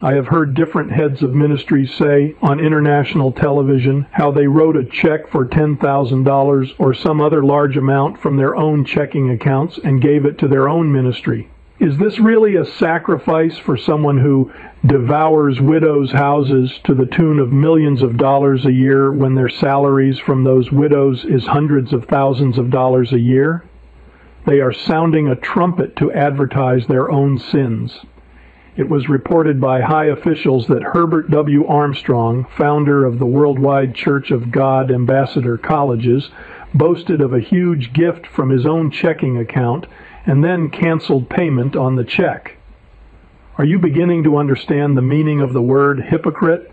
I have heard different heads of ministries say on international television how they wrote a check for $10,000 or some other large amount from their own checking accounts and gave it to their own ministry. Is this really a sacrifice for someone who devours widows' houses to the tune of millions of dollars a year when their salaries from those widows is hundreds of thousands of dollars a year? They are sounding a trumpet to advertise their own sins. It was reported by high officials that Herbert W. Armstrong, founder of the Worldwide Church of God Ambassador Colleges, boasted of a huge gift from his own checking account and then canceled payment on the check. Are you beginning to understand the meaning of the word hypocrite?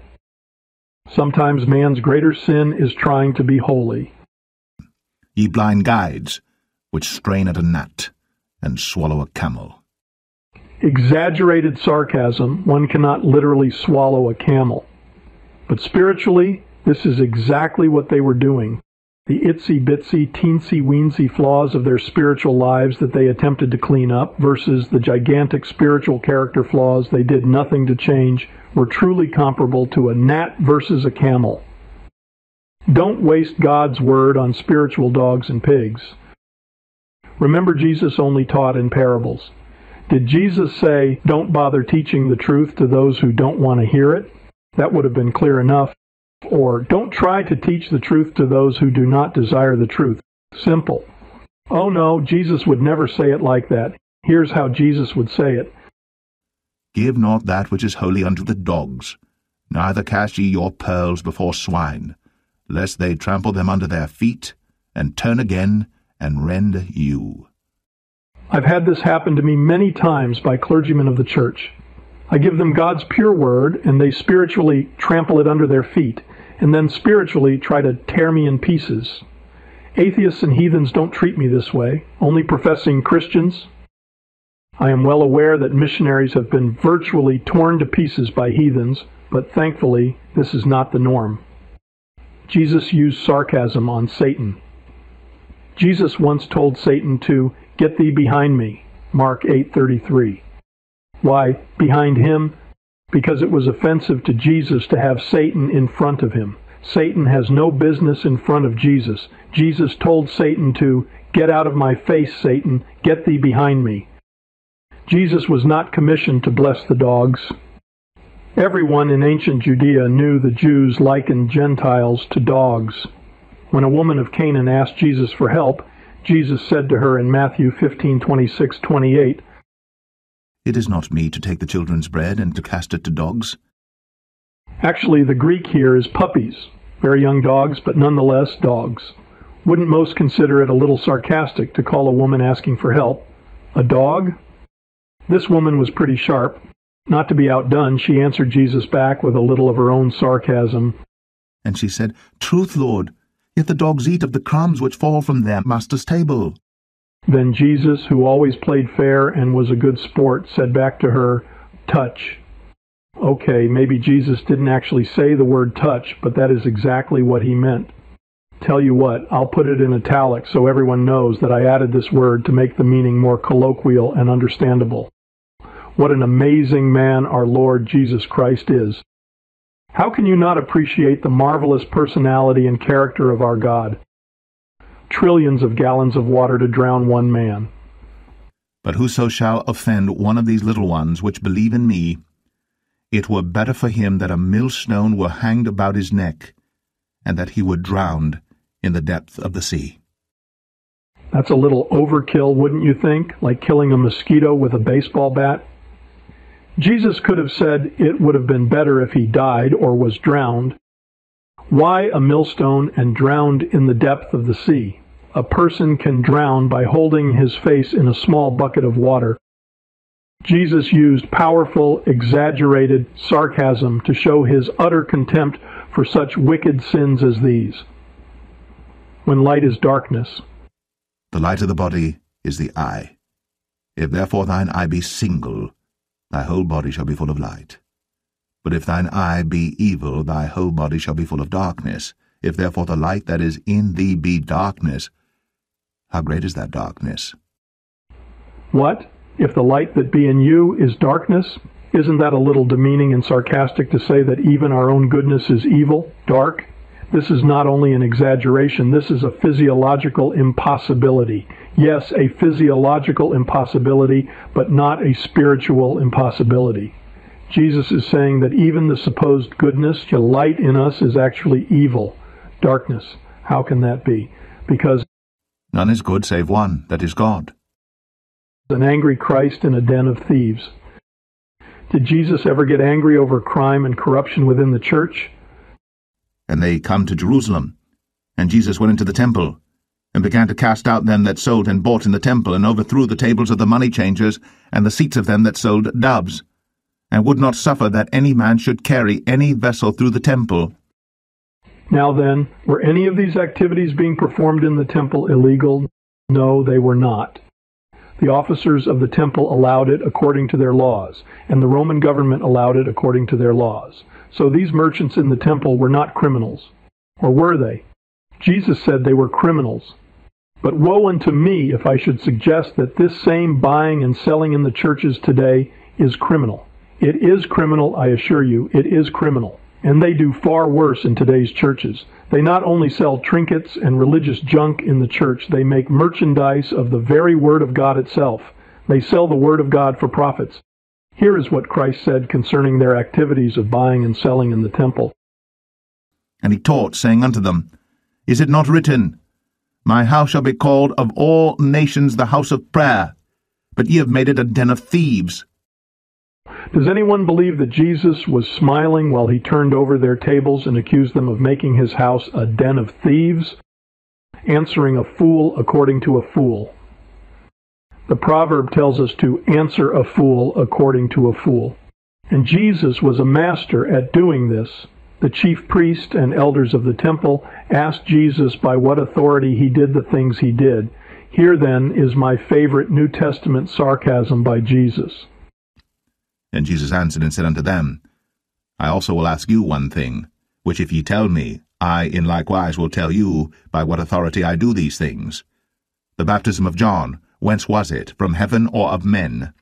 Sometimes man's greater sin is trying to be holy. Ye blind guides, which strain at a gnat and swallow a camel. Exaggerated sarcasm, one cannot literally swallow a camel. But spiritually, this is exactly what they were doing. The itsy bitsy, teensy weensy flaws of their spiritual lives that they attempted to clean up versus the gigantic spiritual character flaws they did nothing to change were truly comparable to a gnat versus a camel. Don't waste God's word on spiritual dogs and pigs. Remember, Jesus only taught in parables. Did Jesus say, don't bother teaching the truth to those who don't want to hear it? That would have been clear enough. Or, don't try to teach the truth to those who do not desire the truth. Simple. Oh no, Jesus would never say it like that. Here's how Jesus would say it. Give not that which is holy unto the dogs, neither cast ye your pearls before swine, lest they trample them under their feet, and turn again, and rend you. I've had this happen to me many times by clergymen of the church. I give them God's pure word, and they spiritually trample it under their feet, and then spiritually try to tear me in pieces. Atheists and heathens don't treat me this way, only professing Christians. I am well aware that missionaries have been virtually torn to pieces by heathens, but thankfully, this is not the norm. Jesus used sarcasm on Satan. Jesus once told Satan to get thee behind me, Mark 8:33. Why, behind him? Because it was offensive to Jesus to have Satan in front of him. Satan has no business in front of Jesus. Jesus told Satan to, Get out of my face, Satan, get thee behind me. Jesus was not commissioned to bless the dogs. Everyone in ancient Judea knew the Jews likened Gentiles to dogs. When a woman of Canaan asked Jesus for help, Jesus said to her in Matthew 15:26, 28, It is not me to take the children's bread and to cast it to dogs. Actually, the Greek here is puppies, very young dogs, but nonetheless dogs. Wouldn't most consider it a little sarcastic to call a woman asking for help a dog? This woman was pretty sharp. Not to be outdone, she answered Jesus back with a little of her own sarcasm. And she said, Truth, Lord, yet the dogs eat of the crumbs which fall from their master's table. Then Jesus, who always played fair and was a good sport, said back to her, Touch. Okay, maybe Jesus didn't actually say the word touch, but that is exactly what he meant. Tell you what, I'll put it in italics so everyone knows that I added this word to make the meaning more colloquial and understandable. What an amazing man our Lord Jesus Christ is. How can you not appreciate the marvelous personality and character of our God? Trillions of gallons of water to drown one man. But whoso shall offend one of these little ones which believe in me, it were better for him that a millstone were hanged about his neck, and that he were drowned in the depth of the sea. That's a little overkill, wouldn't you think? Like killing a mosquito with a baseball bat? Jesus could have said it would have been better if he died or was drowned. Why a millstone and drowned in the depth of the sea? A person can drown by holding his face in a small bucket of water. Jesus used powerful, exaggerated sarcasm to show his utter contempt for such wicked sins as these. When light is darkness, The light of the body is the eye. If therefore thine eye be single, thy whole body shall be full of light. But if thine eye be evil, thy whole body shall be full of darkness. If therefore the light that is in thee be darkness, how great is that darkness? what? If the light that be in you is darkness? Isn't that a little demeaning and sarcastic to say that even our own goodness is evil, dark? This is not only an exaggeration, this is a physiological impossibility. Yes, a physiological impossibility, but not a spiritual impossibility. Jesus is saying that even the supposed goodness, the light in us, is actually evil, darkness. How can that be? Because None is good save one, that is God. an angry Christ in a den of thieves. Did Jesus ever get angry over crime and corruption within the church? And they come to Jerusalem. And Jesus went into the temple, and began to cast out them that sold and bought in the temple, and overthrew the tables of the money changers, and the seats of them that sold doves, and would not suffer that any man should carry any vessel through the temple. Now then, were any of these activities being performed in the temple illegal? No, they were not. The officers of the temple allowed it according to their laws, and the Roman government allowed it according to their laws. So these merchants in the temple were not criminals. Or were they? Jesus said they were criminals. But woe unto me if I should suggest that this same buying and selling in the churches today is criminal. It is criminal, I assure you, it is criminal. And they do far worse in today's churches. They not only sell trinkets and religious junk in the church, they make merchandise of the very Word of God itself. They sell the Word of God for profits. Here is what Christ said concerning their activities of buying and selling in the temple. And he taught, saying unto them, Is it not written, My house shall be called of all nations the house of prayer, but ye have made it a den of thieves? Does anyone believe that Jesus was smiling while he turned over their tables and accused them of making his house a den of thieves? Answering a fool according to a fool. The proverb tells us to answer a fool according to a fool. And Jesus was a master at doing this. The chief priest and elders of the temple asked Jesus by what authority he did the things he did. Here, then, is my favorite New Testament sarcasm by Jesus. And Jesus answered and said unto them, I also will ask you one thing, which if ye tell me, I in likewise will tell you by what authority I do these things. The baptism of John, whence was it, from heaven or of men?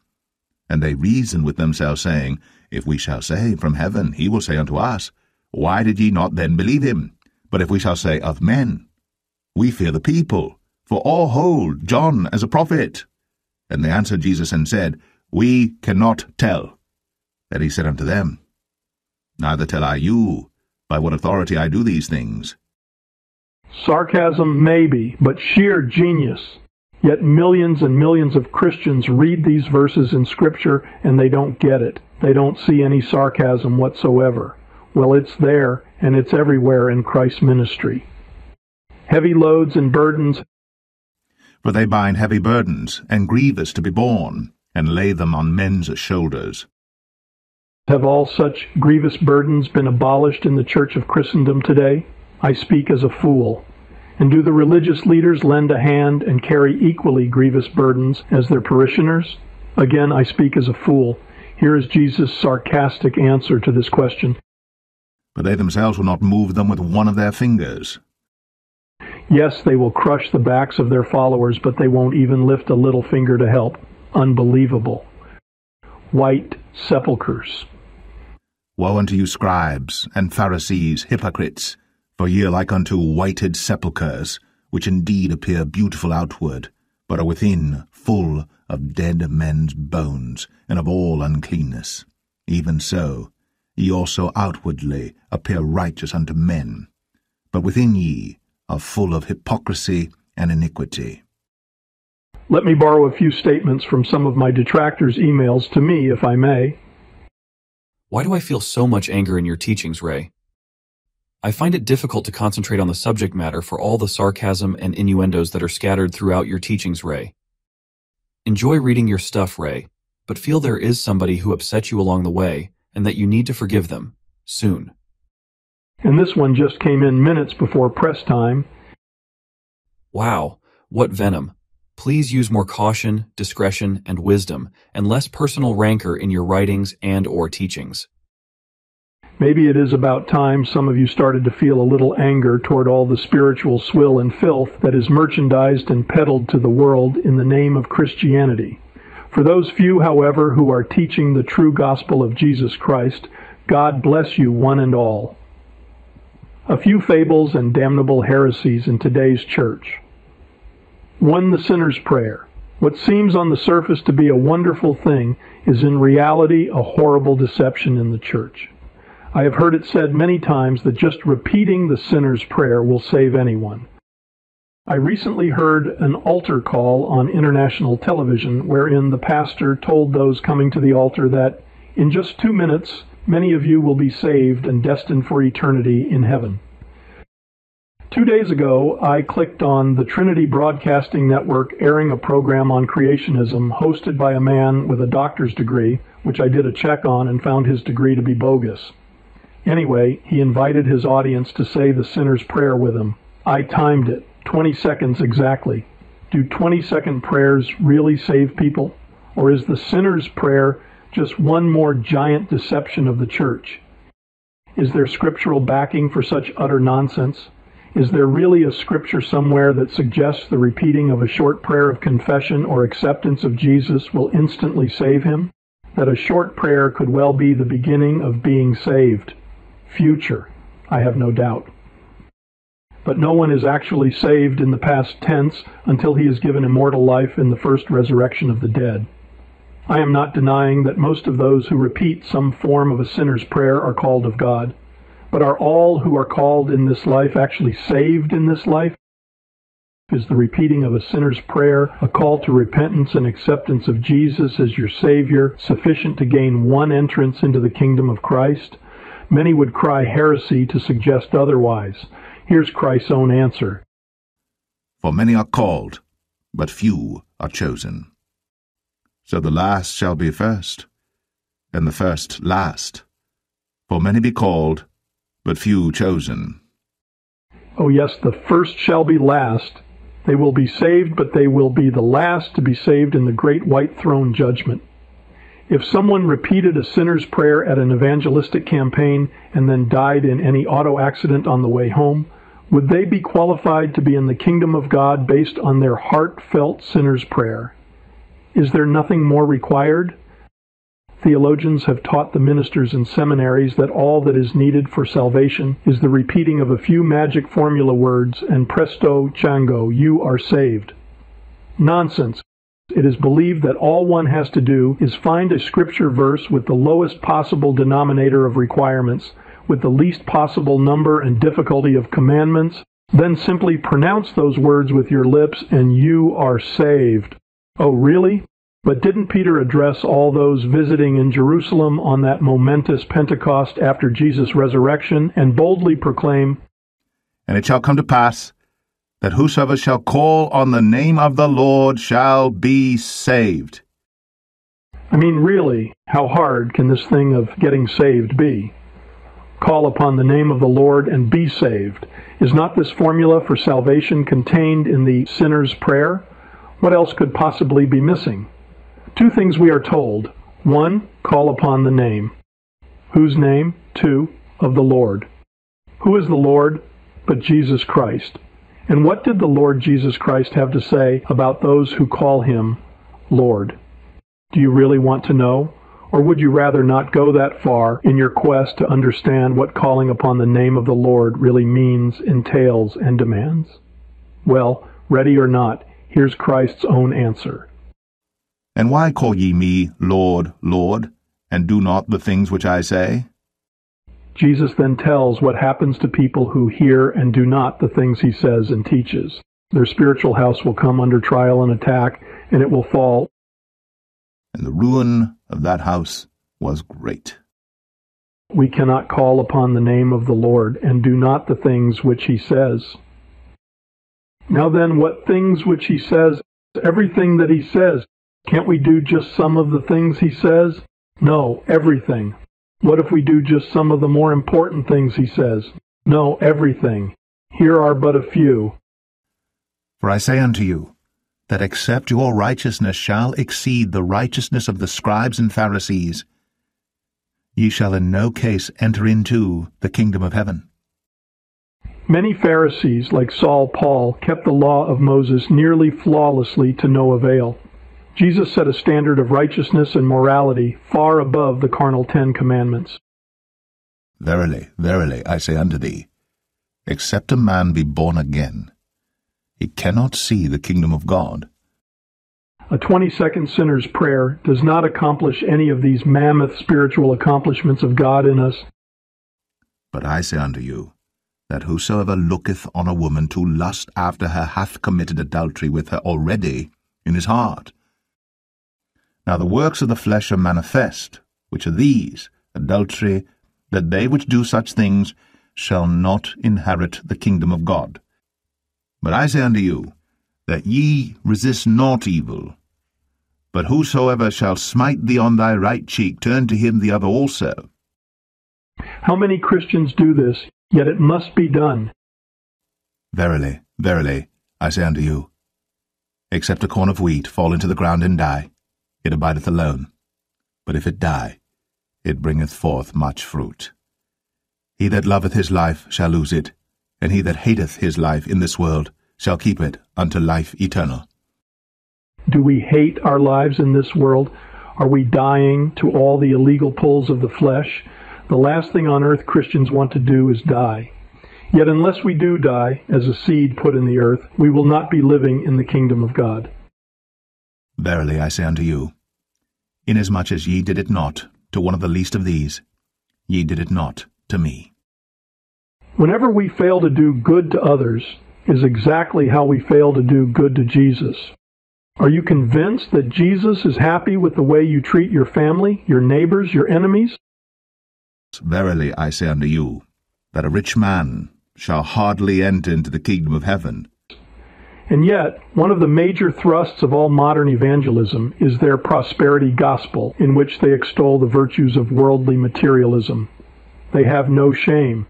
And they reasoned with themselves, saying, If we shall say, From heaven, he will say unto us, Why did ye not then believe him? But if we shall say, Of men, we fear the people, for all hold John as a prophet. And they answered Jesus and said, We cannot tell. Then he said unto them, Neither tell I you by what authority I do these things. Sarcasm, maybe, but sheer genius. Yet millions and millions of Christians read these verses in Scripture and they don't get it. They don't see any sarcasm whatsoever. Well, it's there, and it's everywhere in Christ's ministry. Heavy loads and burdens. For they bind heavy burdens, and grievous to be borne, and lay them on men's shoulders. Have all such grievous burdens been abolished in the Church of Christendom today? I speak as a fool. And do the religious leaders lend a hand and carry equally grievous burdens as their parishioners? Again, I speak as a fool. Here is Jesus' sarcastic answer to this question. But they themselves will not move them with one of their fingers. Yes, they will crush the backs of their followers, but they won't even lift a little finger to help. Unbelievable. White sepulchres. Woe unto you, scribes and Pharisees, hypocrites! For ye are like unto whited sepulchres, which indeed appear beautiful outward, but are within full of dead men's bones, and of all uncleanness. Even so, ye also outwardly appear righteous unto men, but within ye are full of hypocrisy and iniquity. Let me borrow a few statements from some of my detractors' emails to me, if I may. Why do I feel so much anger in your teachings, Ray? I find it difficult to concentrate on the subject matter for all the sarcasm and innuendos that are scattered throughout your teachings, Ray. Enjoy reading your stuff, Ray, but feel there is somebody who upset you along the way and that you need to forgive them soon. And this one just came in minutes before press time. Wow, what venom. Please use more caution, discretion, and wisdom, and less personal rancor in your writings and or teachings. Maybe it is about time some of you started to feel a little anger toward all the spiritual swill and filth that is merchandised and peddled to the world in the name of Christianity. For those few, however, who are teaching the true gospel of Jesus Christ, God bless you one and all. A few fables and damnable heresies in today's church. One, the sinner's prayer. What seems on the surface to be a wonderful thing is in reality a horrible deception in the church. I have heard it said many times that just repeating the sinner's prayer will save anyone. I recently heard an altar call on international television wherein the pastor told those coming to the altar that in just two minutes many of you will be saved and destined for eternity in heaven. Two days ago, I clicked on the Trinity Broadcasting Network airing a program on creationism hosted by a man with a doctor's degree, which I did a check on and found his degree to be bogus. Anyway, he invited his audience to say the sinner's prayer with him. I timed it, 20 seconds exactly. Do 20 second prayers really save people? Or is the sinner's prayer just one more giant deception of the church? Is there scriptural backing for such utter nonsense? Is there really a scripture somewhere that suggests the repeating of a short prayer of confession or acceptance of Jesus will instantly save him? That a short prayer could well be the beginning of being saved. Future, I have no doubt. But no one is actually saved in the past tense until he is given immortal life in the first resurrection of the dead. I am not denying that most of those who repeat some form of a sinner's prayer are called of God. But are all who are called in this life actually saved in this life? Is the repeating of a sinner's prayer, a call to repentance and acceptance of Jesus as your Savior, sufficient to gain one entrance into the kingdom of Christ? Many would cry heresy to suggest otherwise. Here's Christ's own answer. For many are called, but few are chosen. So the last shall be first, and the first last. For many be called, but few chosen. Oh, yes, the first shall be last. They will be saved, but they will be the last to be saved in the great white throne judgment. If someone repeated a sinner's prayer at an evangelistic campaign and then died in any auto accident on the way home, would they be qualified to be in the kingdom of God based on their heartfelt sinner's prayer? Is there nothing more required? Theologians have taught the ministers in seminaries that all that is needed for salvation is the repeating of a few magic formula words, and presto chango, you are saved. Nonsense. It is believed that all one has to do is find a scripture verse with the lowest possible denominator of requirements, with the least possible number and difficulty of commandments, then simply pronounce those words with your lips, and you are saved. Oh, really? But didn't Peter address all those visiting in Jerusalem on that momentous Pentecost after Jesus' resurrection and boldly proclaim, And it shall come to pass that whosoever shall call on the name of the Lord shall be saved? I mean, really, how hard can this thing of getting saved be? Call upon the name of the Lord and be saved. Is not this formula for salvation contained in the sinner's prayer? What else could possibly be missing? Two things we are told. One, call upon the name. Whose name? Two, of the Lord. Who is the Lord but Jesus Christ? And what did the Lord Jesus Christ have to say about those who call him Lord? Do you really want to know? Or would you rather not go that far in your quest to understand what calling upon the name of the Lord really means, entails, and demands? Well, ready or not, here's Christ's own answer. And why call ye me Lord, Lord, and do not the things which I say? Jesus then tells what happens to people who hear and do not the things he says and teaches. Their spiritual house will come under trial and attack, and it will fall. And the ruin of that house was great. We cannot call upon the name of the Lord and do not the things which he says. Now then, what things which he says, everything that he says, can't we do just some of the things he says? No, everything. What if we do just some of the more important things he says? No, everything. Here are but a few. For I say unto you, that except your righteousness shall exceed the righteousness of the scribes and Pharisees, ye shall in no case enter into the kingdom of heaven. Many Pharisees, like Saul Paul, kept the law of Moses nearly flawlessly to no avail. Jesus set a standard of righteousness and morality far above the carnal Ten Commandments. Verily, verily, I say unto thee, except a man be born again, he cannot see the kingdom of God. A 20 second sinner's prayer does not accomplish any of these mammoth spiritual accomplishments of God in us. But I say unto you, that whosoever looketh on a woman to lust after her hath committed adultery with her already in his heart. Now the works of the flesh are manifest, which are these, adultery, that they which do such things shall not inherit the kingdom of God. But I say unto you, that ye resist not evil, but whosoever shall smite thee on thy right cheek, turn to him the other also. How many Christians do this, yet it must be done? Verily, verily, I say unto you, except a corn of wheat fall into the ground and die, it abideth alone. But if it die, it bringeth forth much fruit. He that loveth his life shall lose it, and he that hateth his life in this world shall keep it unto life eternal. Do we hate our lives in this world? Are we dying to all the illegal pulls of the flesh? The last thing on earth Christians want to do is die. Yet unless we do die, as a seed put in the earth, we will not be living in the kingdom of God. Verily I say unto you, inasmuch as ye did it not to one of the least of these, ye did it not to me. Whenever we fail to do good to others, is exactly how we fail to do good to Jesus. Are you convinced that Jesus is happy with the way you treat your family, your neighbors, your enemies? Verily I say unto you, that a rich man shall hardly enter into the kingdom of heaven. And yet, one of the major thrusts of all modern evangelism is their prosperity gospel, in which they extol the virtues of worldly materialism. They have no shame.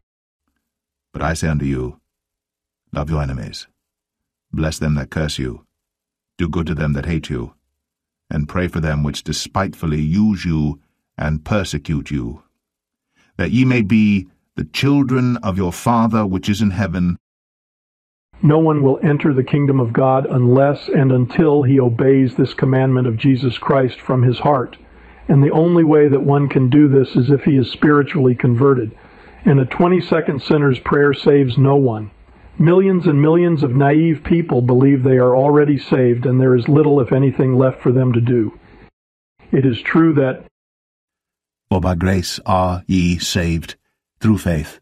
But I say unto you, Love your enemies, bless them that curse you, do good to them that hate you, and pray for them which despitefully use you and persecute you, that ye may be the children of your Father which is in heaven. No one will enter the kingdom of God unless and until he obeys this commandment of Jesus Christ from his heart. And the only way that one can do this is if he is spiritually converted. And a 20 second sinner's prayer saves no one. Millions and millions of naive people believe they are already saved, and there is little, if anything, left for them to do. It is true that, For by grace are ye saved, through faith,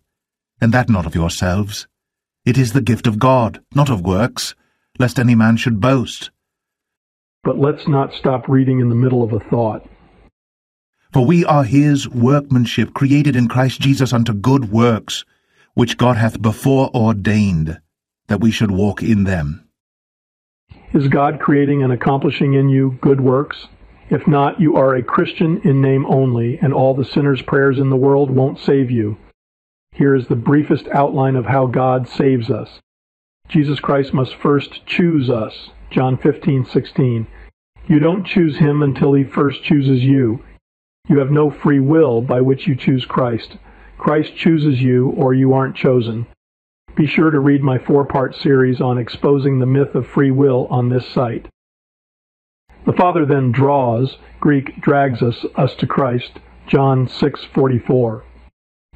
and that not of yourselves. It is the gift of God, not of works, lest any man should boast. But let's not stop reading in the middle of a thought. For we are his workmanship, created in Christ Jesus unto good works, which God hath before ordained, that we should walk in them. Is God creating and accomplishing in you good works? If not, you are a Christian in name only, and all the sinner's prayers in the world won't save you. Here is the briefest outline of how God saves us. Jesus Christ must first choose us. John 15:16. You don't choose him until he first chooses you. You have no free will by which you choose Christ. Christ chooses you or you aren't chosen. Be sure to read my four-part series on exposing the myth of free will on this site. The Father then draws, Greek drags us, us to Christ, John 6:44.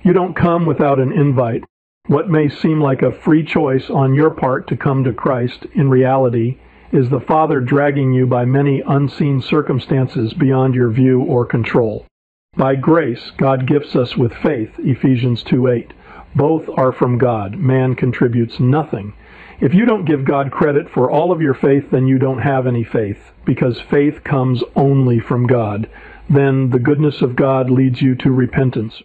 You don't come without an invite. What may seem like a free choice on your part to come to Christ, in reality, is the Father dragging you by many unseen circumstances beyond your view or control. By grace, God gifts us with faith, Ephesians 2:8. Both are from God. Man contributes nothing. If you don't give God credit for all of your faith, then you don't have any faith, because faith comes only from God. Then the goodness of God leads you to repentance.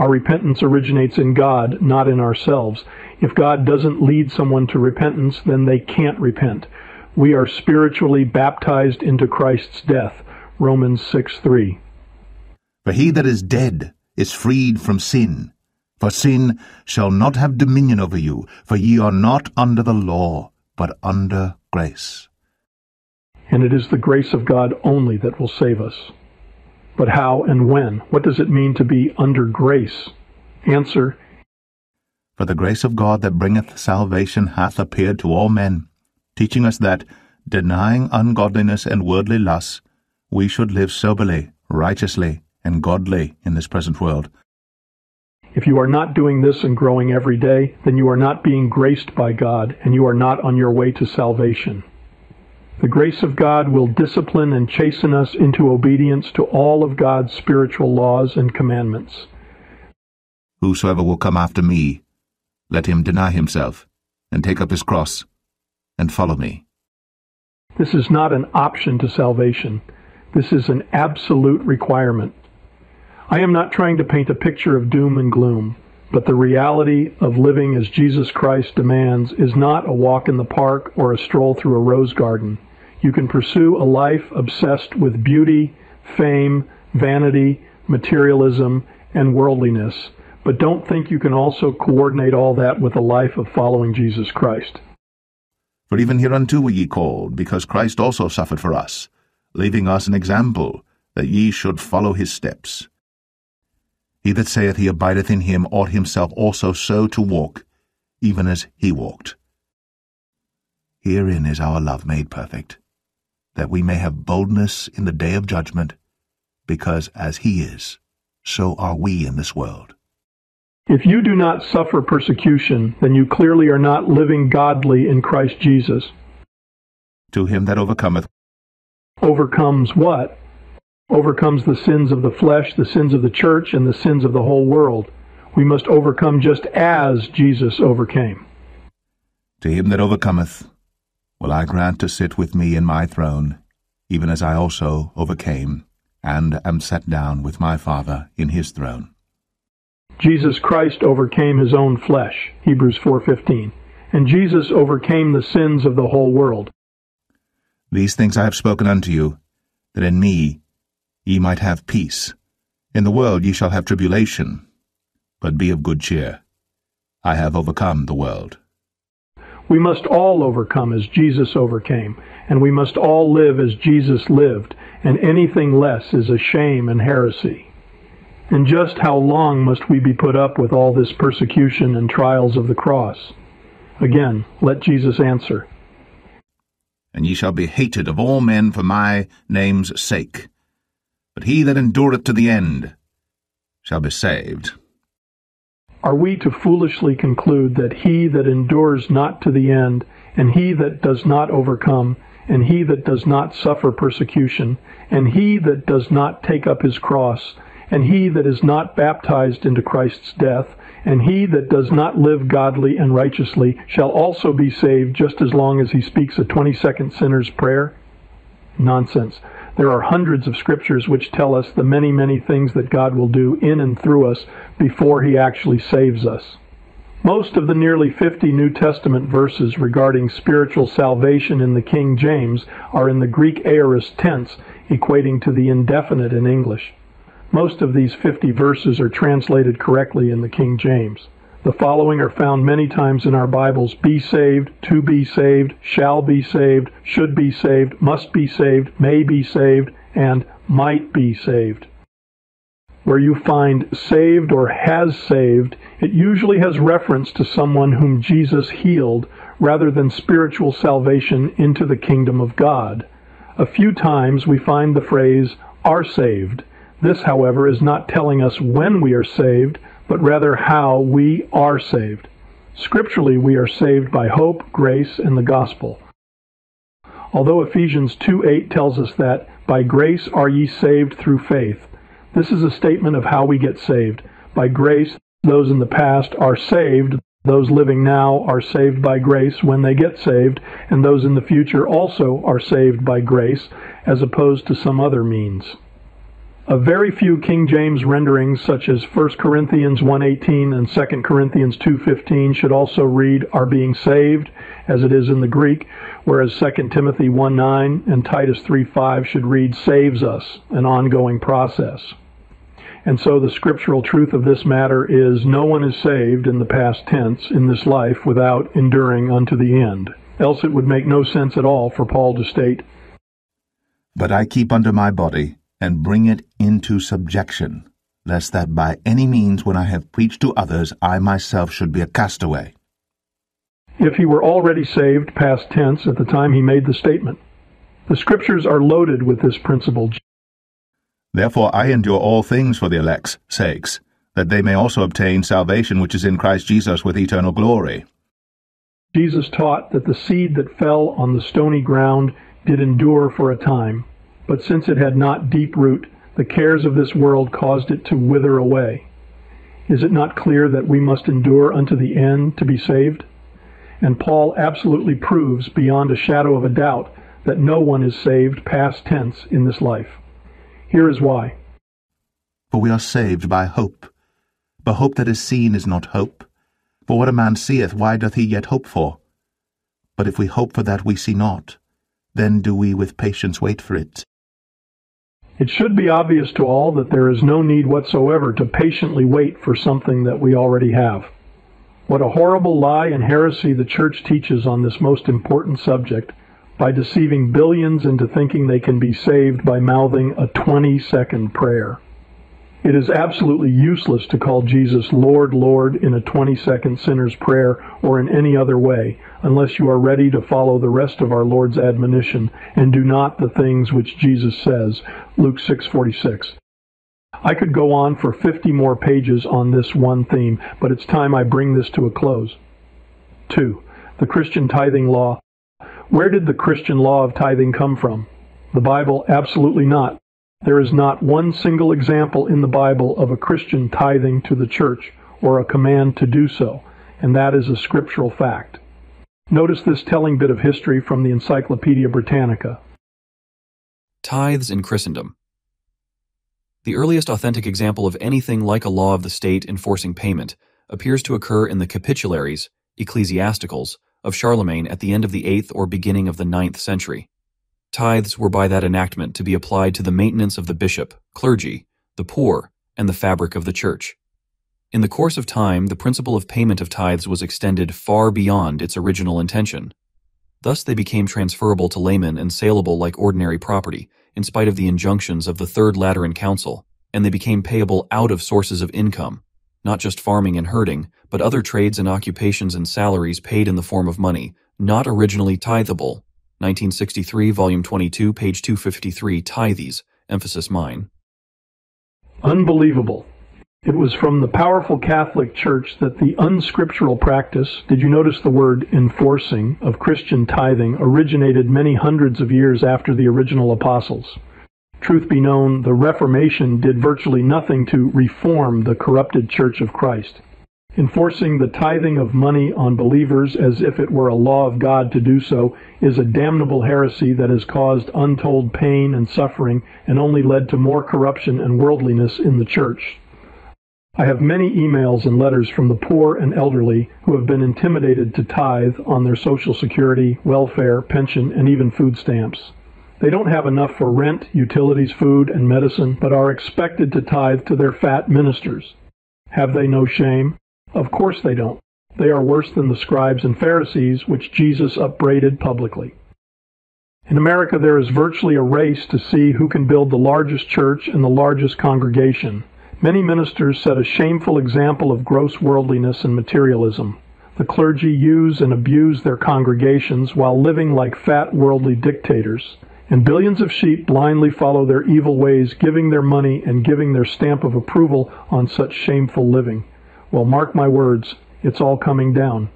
Our repentance originates in God, not in ourselves. If God doesn't lead someone to repentance, then they can't repent. We are spiritually baptized into Christ's death. Romans 6:3. For he that is dead is freed from sin. For sin shall not have dominion over you, for ye are not under the law, but under grace. And it is the grace of God only that will save us. But how and when? What does it mean to be under grace? Answer For the grace of God that bringeth salvation hath appeared to all men, teaching us that, denying ungodliness and worldly lusts, we should live soberly, righteously, and godly in this present world. If you are not doing this and growing every day, then you are not being graced by God, and you are not on your way to salvation. The grace of God will discipline and chasten us into obedience to all of God's spiritual laws and commandments. Whosoever will come after me, let him deny himself, and take up his cross, and follow me. This is not an option to salvation. This is an absolute requirement. I am not trying to paint a picture of doom and gloom, but the reality of living as Jesus Christ demands is not a walk in the park or a stroll through a rose garden. You can pursue a life obsessed with beauty, fame, vanity, materialism, and worldliness, but don't think you can also coordinate all that with a life of following Jesus Christ. For even hereunto were ye called, because Christ also suffered for us, leaving us an example, that ye should follow his steps. He that saith he abideth in him ought himself also so to walk, even as he walked. Herein is our love made perfect, that we may have boldness in the day of judgment, because as he is, so are we in this world. If you do not suffer persecution, then you clearly are not living godly in Christ Jesus. To him that overcometh, Overcomes what? Overcomes the sins of the flesh, the sins of the church, and the sins of the whole world. We must overcome just as Jesus overcame. to him that overcometh, will I grant to sit with me in my throne, even as I also overcame, and am set down with my Father in his throne. Jesus Christ overcame his own flesh, Hebrews 4:15, and Jesus overcame the sins of the whole world. These things I have spoken unto you, that in me ye might have peace. In the world ye shall have tribulation, but be of good cheer. I have overcome the world. We must all overcome as Jesus overcame, and we must all live as Jesus lived, and anything less is a shame and heresy. And just how long must we be put up with all this persecution and trials of the cross? Again, let Jesus answer. And ye shall be hated of all men for my name's sake. But he that endureth to the end shall be saved. Are we to foolishly conclude that he that endures not to the end, and he that does not overcome, and he that does not suffer persecution, and he that does not take up his cross, and he that is not baptized into Christ's death, and he that does not live godly and righteously shall also be saved just as long as he speaks a 20 second sinner's prayer? Nonsense. There are hundreds of scriptures which tell us the many, many things that God will do in and through us before he actually saves us. Most of the nearly 50 New Testament verses regarding spiritual salvation in the King James are in the Greek aorist tense, equating to the indefinite in English. Most of these 50 verses are translated correctly in the King James. The following are found many times in our Bibles be saved, to be saved, shall be saved, should be saved, must be saved, may be saved, and might be saved. Where you find saved or has saved, it usually has reference to someone whom Jesus healed rather than spiritual salvation into the kingdom of God. A few times we find the phrase are saved. This, however, is not telling us when we are saved, but rather how we are saved. Scripturally, we are saved by hope, grace, and the gospel. Although Ephesians 2:8 tells us that by grace are ye saved through faith, this is a statement of how we get saved. By grace, those in the past are saved, those living now are saved by grace when they get saved, and those in the future also are saved by grace, as opposed to some other means. A very few King James renderings such as 1 Corinthians 1:18 and 2 Corinthians 2:15 should also read are being saved as it is in the Greek, whereas 2 Timothy 1:9 and Titus 3:5 should read saves us, an ongoing process. And so the scriptural truth of this matter is no one is saved in the past tense in this life without enduring unto the end. Else it would make no sense at all for Paul to state, But I keep under my body, and bring it into subjection, lest that by any means when I have preached to others I myself should be a castaway. if he were already saved past tense at the time he made the statement. The scriptures are loaded with this principle. Therefore I endure all things for the elect's sakes, that they may also obtain salvation which is in Christ Jesus with eternal glory. Jesus taught that the seed that fell on the stony ground did endure for a time, but since it had not deep root, the cares of this world caused it to wither away. Is it not clear that we must endure unto the end to be saved? And Paul absolutely proves beyond a shadow of a doubt that no one is saved past tense in this life. Here is why. For we are saved by hope. But hope that is seen is not hope. For what a man seeth, why doth he yet hope for? But if we hope for that we see not, then do we with patience wait for it. It should be obvious to all that there is no need whatsoever to patiently wait for something that we already have. What a horrible lie and heresy the church teaches on this most important subject by deceiving billions into thinking they can be saved by mouthing a 20 second prayer. It is absolutely useless to call Jesus Lord, Lord in a 20 second sinner's prayer or in any other way, unless you are ready to follow the rest of our Lord's admonition and do not the things which Jesus says. Luke 6:46. I could go on for 50 more pages on this one theme, but it's time I bring this to a close. 2. The Christian tithing law. Where did the Christian law of tithing come from? The Bible? Absolutely not. There is not one single example in the Bible of a Christian tithing to the church or a command to do so, and that is a scriptural fact. Notice this telling bit of history from the Encyclopedia Britannica. Tithes in Christendom. The earliest authentic example of anything like a law of the state enforcing payment appears to occur in the Capitularies, Ecclesiasticals, of Charlemagne at the end of the 8th or beginning of the ninth century. Tithes were by that enactment to be applied to the maintenance of the bishop, clergy, the poor, and the fabric of the church. In the course of time, the principle of payment of tithes was extended far beyond its original intention. Thus they became transferable to laymen and saleable like ordinary property, in spite of the injunctions of the Third Lateran Council, and they became payable out of sources of income, not just farming and herding, but other trades and occupations and salaries paid in the form of money, not originally tithable, 1963, Volume 22, page 253, Tithes, emphasis mine. Unbelievable. It was from the powerful Catholic Church that the unscriptural practice, did you notice the word enforcing, of Christian tithing originated many hundreds of years after the original apostles. Truth be known, the Reformation did virtually nothing to reform the corrupted Church of Christ. Enforcing the tithing of money on believers as if it were a law of God to do so is a damnable heresy that has caused untold pain and suffering and only led to more corruption and worldliness in the church. I have many emails and letters from the poor and elderly who have been intimidated to tithe on their Social Security, welfare, pension, and even food stamps. They don't have enough for rent, utilities, food, and medicine, but are expected to tithe to their fat ministers. Have they no shame? Of course they don't. They are worse than the scribes and Pharisees, which Jesus upbraided publicly. In America, there is virtually a race to see who can build the largest church and the largest congregation. Many ministers set a shameful example of gross worldliness and materialism. The clergy use and abuse their congregations while living like fat worldly dictators. And billions of sheep blindly follow their evil ways, giving their money and giving their stamp of approval on such shameful living. Well, mark my words, it's all coming down.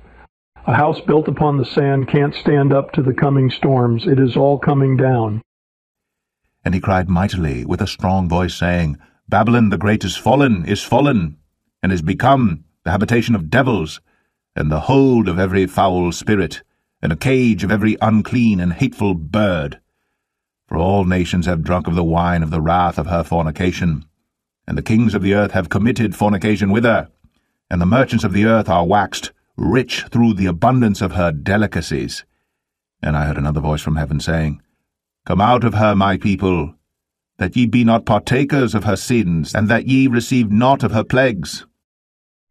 A house built upon the sand can't stand up to the coming storms. It is all coming down. And he cried mightily with a strong voice, saying, Babylon the great is fallen, is fallen, and is become the habitation of devils, and the hold of every foul spirit, and a cage of every unclean and hateful bird. For all nations have drunk of the wine of the wrath of her fornication, and the kings of the earth have committed fornication with her and the merchants of the earth are waxed rich through the abundance of her delicacies. And I heard another voice from heaven saying, Come out of her, my people, that ye be not partakers of her sins, and that ye receive not of her plagues.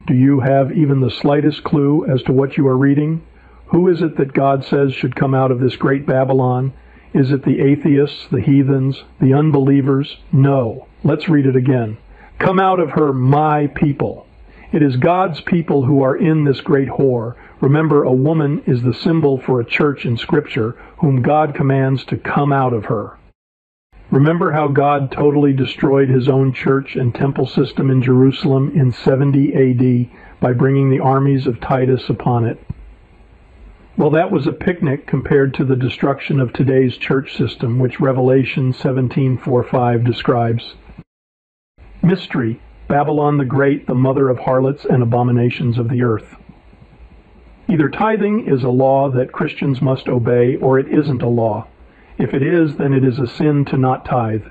Do you have even the slightest clue as to what you are reading? Who is it that God says should come out of this great Babylon? Is it the atheists, the heathens, the unbelievers? No. Let's read it again. Come out of her, my people. It is God's people who are in this great whore. Remember, a woman is the symbol for a church in Scripture whom God commands to come out of her. Remember how God totally destroyed his own church and temple system in Jerusalem in 70 AD by bringing the armies of Titus upon it. Well, that was a picnic compared to the destruction of today's church system, which Revelation 17:4-5 describes. Mystery Babylon the Great, the mother of harlots and abominations of the earth. Either tithing is a law that Christians must obey, or it isn't a law. If it is, then it is a sin to not tithe,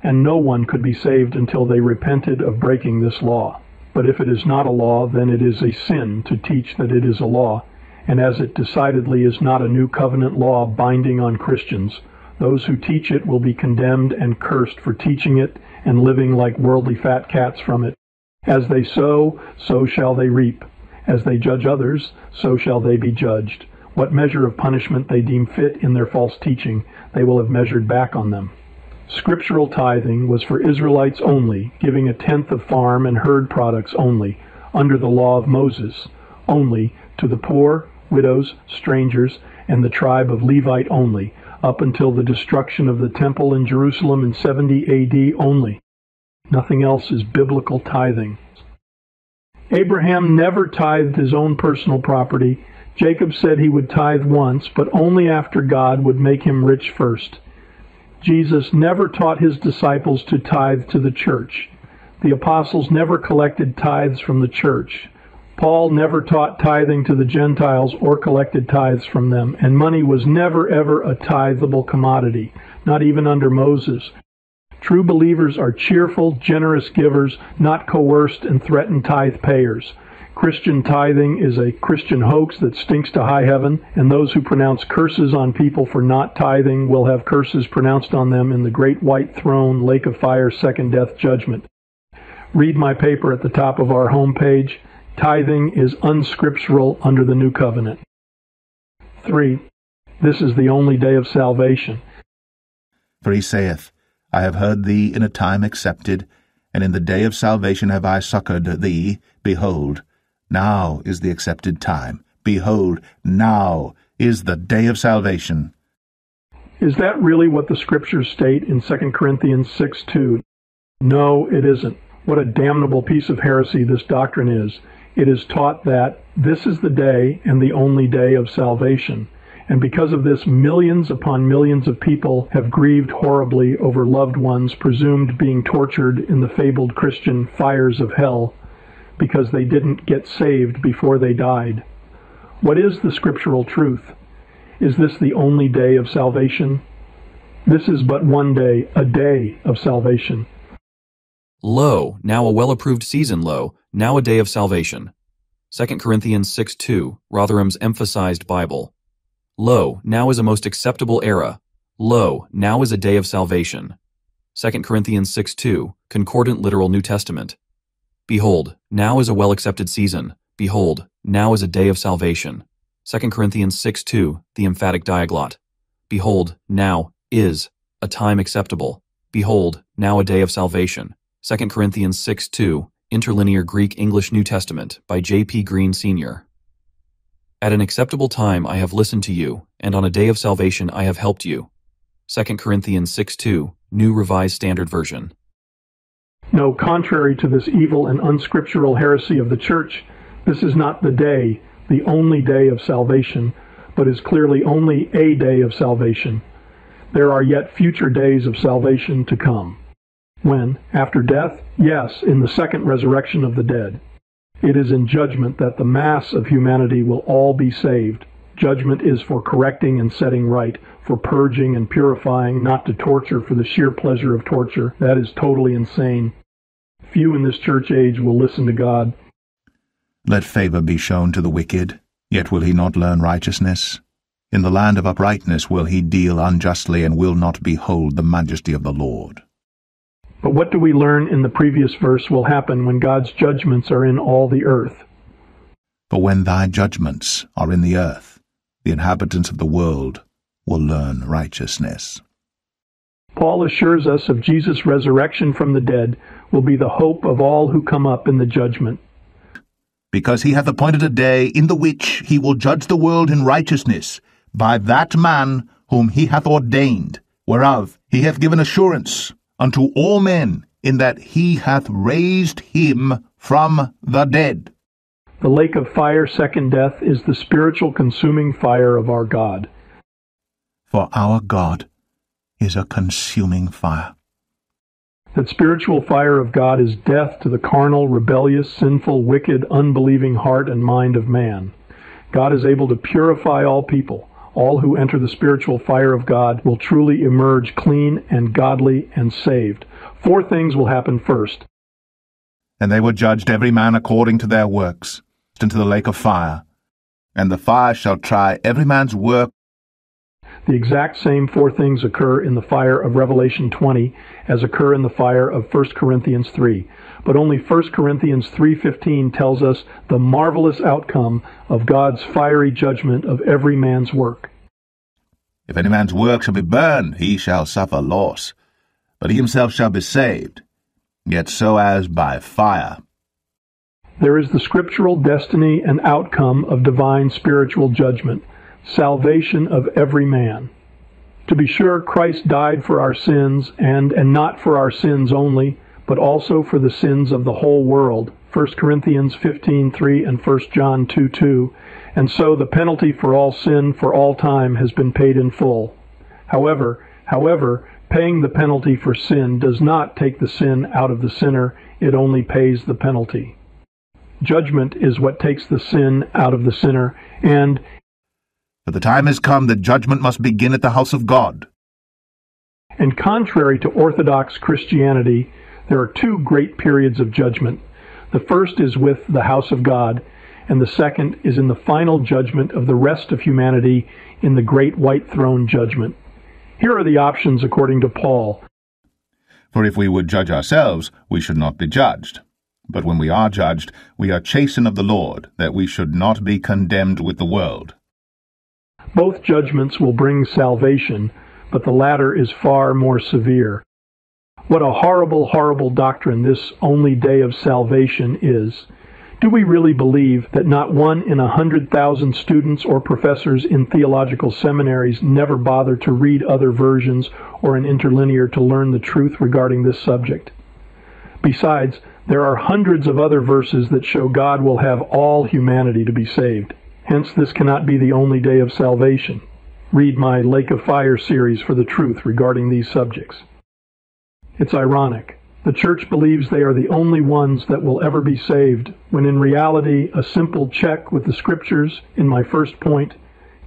and no one could be saved until they repented of breaking this law. But if it is not a law, then it is a sin to teach that it is a law, and as it decidedly is not a new covenant law binding on Christians, those who teach it will be condemned and cursed for teaching it and living like worldly fat cats from it. As they sow, so shall they reap. As they judge others, so shall they be judged. What measure of punishment they deem fit in their false teaching, they will have measured back on them. Scriptural tithing was for Israelites only, giving a tenth of farm and herd products only, under the law of Moses, only, to the poor, widows, strangers, and the tribe of Levite only, up until the destruction of the temple in Jerusalem in 70 AD only. Nothing else is biblical tithing. Abraham never tithed his own personal property. Jacob said he would tithe once, but only after God would make him rich first. Jesus never taught his disciples to tithe to the church. The apostles never collected tithes from the church. Paul never taught tithing to the Gentiles or collected tithes from them, and money was never ever a tithable commodity, not even under Moses. True believers are cheerful, generous givers, not coerced and threatened tithe payers. Christian tithing is a Christian hoax that stinks to high heaven, and those who pronounce curses on people for not tithing will have curses pronounced on them in the great white throne, lake of fire, second death judgment. Read my paper at the top of our homepage. Tithing is unscriptural under the new covenant. 3. This is the only day of salvation. For he saith, I have heard thee in a time accepted, and in the day of salvation have I succoured thee. Behold, now is the accepted time. Behold, now is the day of salvation. Is that really what the scriptures state in 2 Corinthians 6 2? No, it isn't. What a damnable piece of heresy this doctrine is. It is taught that this is the day and the only day of salvation. And because of this, millions upon millions of people have grieved horribly over loved ones presumed being tortured in the fabled Christian fires of hell because they didn't get saved before they died. What is the scriptural truth? Is this the only day of salvation? This is but one day, a day of salvation. Lo, now a well-approved season, lo, now a day of salvation. 2 Corinthians 6 2, Rotherham's emphasized Bible. Lo, now is a most acceptable era. Lo, now is a day of salvation. 2 Corinthians 6 2, Concordant Literal New Testament. Behold, now is a well-accepted season. Behold, now is a day of salvation. 2 Corinthians 6 2, the emphatic diaglott. Behold, now is a time acceptable. Behold, now a day of salvation. 2 Corinthians 6 2, Interlinear Greek English New Testament by J. P. Green Sr. At an acceptable time I have listened to you, and on a day of salvation I have helped you. 2 Corinthians 6 2, New Revised Standard Version. No, contrary to this evil and unscriptural heresy of the church, this is not the day, the only day of salvation, but is clearly only a day of salvation. There are yet future days of salvation to come. When? After death? Yes, in the second resurrection of the dead. It is in judgment that the mass of humanity will all be saved. Judgment is for correcting and setting right, for purging and purifying, not to torture for the sheer pleasure of torture. That is totally insane. Few in this church age will listen to God. Let favor be shown to the wicked, yet will he not learn righteousness. In the land of uprightness will he deal unjustly, and will not behold the majesty of the Lord. But what do we learn in the previous verse will happen when God's judgments are in all the earth? For when thy judgments are in the earth, the inhabitants of the world will learn righteousness. Paul assures us of Jesus' resurrection from the dead will be the hope of all who come up in the judgment. Because he hath appointed a day in the which he will judge the world in righteousness by that man whom he hath ordained, whereof he hath given assurance unto all men, in that he hath raised him from the dead. The lake of fire, second death, is the spiritual consuming fire of our God. For our God is a consuming fire. That spiritual fire of God is death to the carnal, rebellious, sinful, wicked, unbelieving heart and mind of man. God is able to purify all people. All who enter the spiritual fire of God will truly emerge clean and godly and saved. Four things will happen first. And they were judged every man according to their works, into the lake of fire. And the fire shall try every man's work the exact same four things occur in the fire of Revelation 20 as occur in the fire of 1 Corinthians 3. But only 1 Corinthians 3:15 tells us the marvelous outcome of God's fiery judgment of every man's work. If any man's work shall be burned, he shall suffer loss. but he himself shall be saved, yet so as by fire. There is the scriptural destiny and outcome of divine spiritual judgment, salvation of every man. To be sure, Christ died for our sins, and, and not for our sins only, but also for the sins of the whole world. 1 Corinthians 15:3 and 1 John 2:2. And so the penalty for all sin for all time has been paid in full. However, however, paying the penalty for sin does not take the sin out of the sinner, it only pays the penalty. Judgment is what takes the sin out of the sinner, and For the time has come that judgment must begin at the house of God. and contrary to Orthodox Christianity, there are two great periods of judgment. The first is with the house of God, and the second is in the final judgment of the rest of humanity in the great white throne judgment. Here are the options according to Paul. For if we would judge ourselves, we should not be judged. But when we are judged, we are chastened of the Lord, that we should not be condemned with the world. Both judgments will bring salvation, but the latter is far more severe. What a horrible, horrible doctrine this only day of salvation is. Do we really believe that not one in a hundred thousand students or professors in theological seminaries never bother to read other versions or an interlinear to learn the truth regarding this subject? Besides, there are hundreds of other verses that show God will have all humanity to be saved. Hence, this cannot be the only day of salvation. Read my Lake of Fire series for the truth regarding these subjects. It's ironic. The church believes they are the only ones that will ever be saved, when in reality, a simple check with the scriptures in my first point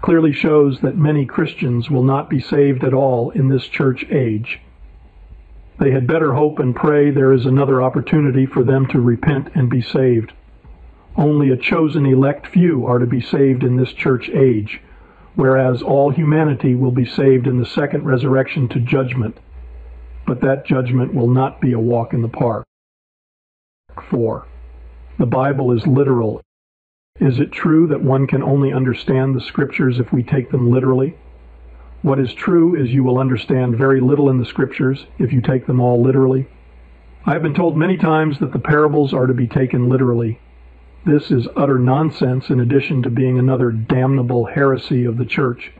clearly shows that many Christians will not be saved at all in this church age. They had better hope and pray there is another opportunity for them to repent and be saved. Only a chosen elect few are to be saved in this church age, whereas all humanity will be saved in the second resurrection to judgment. But that judgment will not be a walk in the park. 4. The Bible is literal. Is it true that one can only understand the scriptures if we take them literally? What is true is you will understand very little in the scriptures if you take them all literally. I have been told many times that the parables are to be taken literally. This is utter nonsense in addition to being another damnable heresy of the church.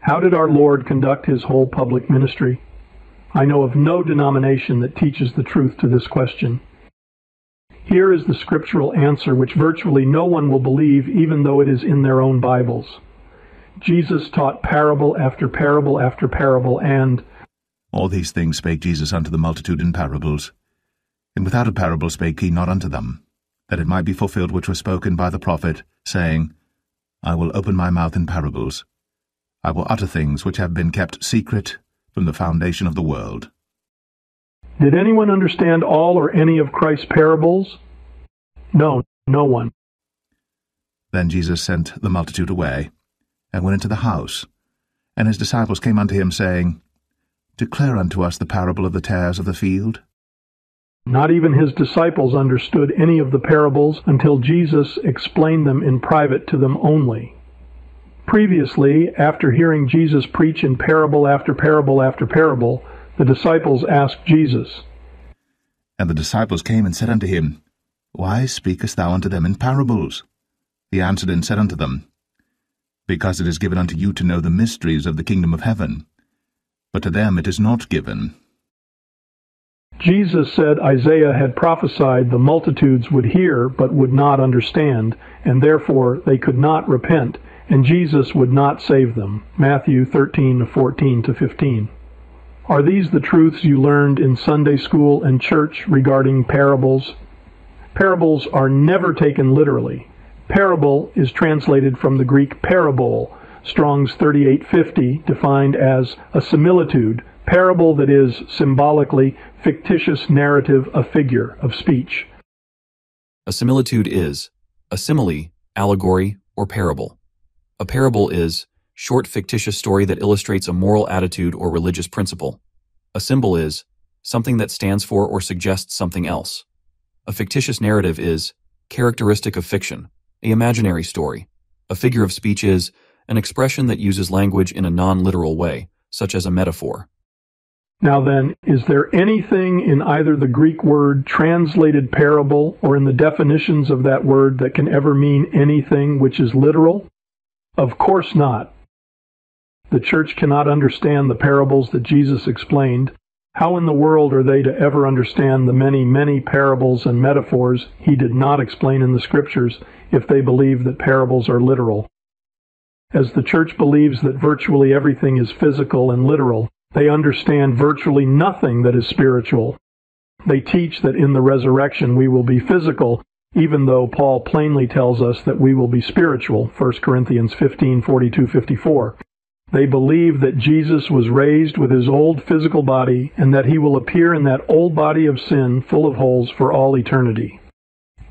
How did our Lord conduct his whole public ministry? I know of no denomination that teaches the truth to this question. Here is the scriptural answer which virtually no one will believe even though it is in their own Bibles. Jesus taught parable after parable after parable, and All these things spake Jesus unto the multitude in parables. And without a parable spake he not unto them, that it might be fulfilled which was spoken by the prophet, saying, I will open my mouth in parables. I will utter things which have been kept secret from the foundation of the world. did anyone understand all or any of Christ's parables? No, no one. Then Jesus sent the multitude away, and went into the house. And his disciples came unto him, saying, Declare unto us the parable of the tares of the field. Not even his disciples understood any of the parables until Jesus explained them in private to them only. Previously, after hearing Jesus preach in parable after parable after parable, the disciples asked Jesus, And the disciples came and said unto him, Why speakest thou unto them in parables? He answered and said unto them, Because it is given unto you to know the mysteries of the kingdom of heaven, but to them it is not given. Jesus said Isaiah had prophesied the multitudes would hear but would not understand, and therefore they could not repent, and Jesus would not save them. Matthew 13 14 to 15. Are these the truths you learned in Sunday school and church regarding parables? Parables are never taken literally. Parable is translated from the Greek parabole, Strong's 3850, defined as a similitude, parable that is symbolically fictitious narrative, a figure of speech. A similitude is a simile, allegory, or parable. A parable is short fictitious story that illustrates a moral attitude or religious principle. A symbol is something that stands for or suggests something else. A fictitious narrative is characteristic of fiction, a imaginary story. A figure of speech is an expression that uses language in a non-literal way, such as a metaphor. Now then, is there anything in either the Greek word translated parable or in the definitions of that word that can ever mean anything which is literal? Of course not. The church cannot understand the parables that Jesus explained. How in the world are they to ever understand the many, many parables and metaphors he did not explain in the scriptures if they believe that parables are literal? As the church believes that virtually everything is physical and literal, they understand virtually nothing that is spiritual. They teach that in the resurrection we will be physical, even though Paul plainly tells us that we will be spiritual, 1 Corinthians 15:42-54. They believe that Jesus was raised with his old physical body and that he will appear in that old body of sin full of holes for all eternity.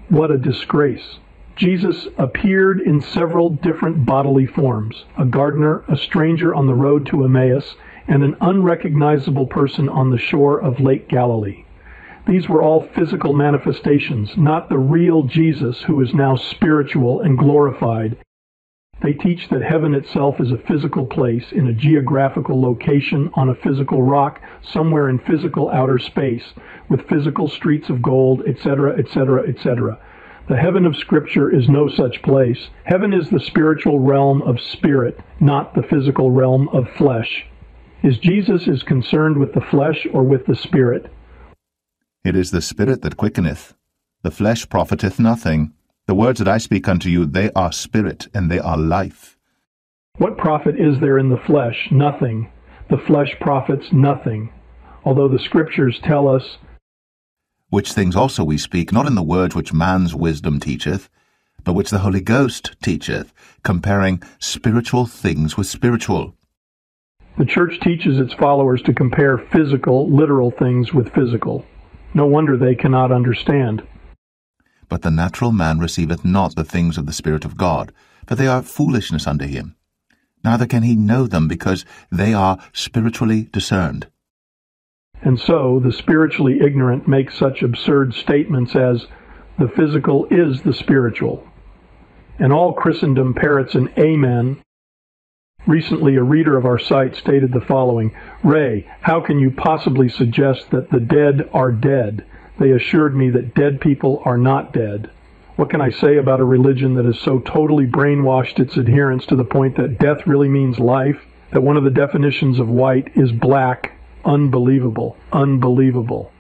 What a disgrace. Jesus appeared in several different bodily forms a gardener, a stranger on the road to Emmaus, and an unrecognizable person on the shore of Lake Galilee. These were all physical manifestations, not the real Jesus who is now spiritual and glorified. They teach that heaven itself is a physical place in a geographical location on a physical rock somewhere in physical outer space with physical streets of gold, etc., etc., etc. The heaven of Scripture is no such place. Heaven is the spiritual realm of spirit, not the physical realm of flesh. Is Jesus is concerned with the flesh or with the spirit? It is the spirit that quickeneth. The flesh profiteth nothing. The words that I speak unto you, they are spirit, and they are life. What profit is there in the flesh? Nothing. The flesh profits nothing. Although the Scriptures tell us, Which things also we speak, not in the words which man's wisdom teacheth, but which the Holy Ghost teacheth, comparing spiritual things with spiritual. The church teaches its followers to compare physical, literal things with physical. No wonder they cannot understand. But the natural man receiveth not the things of the Spirit of God, for they are foolishness unto him. Neither can he know them, because they are spiritually discerned. And so the spiritually ignorant make such absurd statements as, the physical is the spiritual. And all Christendom parrots an amen Recently, a reader of our site stated the following Ray, how can you possibly suggest that the dead are dead? They assured me that dead people are not dead. What can I say about a religion that has so totally brainwashed its adherents to the point that death really means life? That one of the definitions of white is black? Unbelievable. Unbelievable.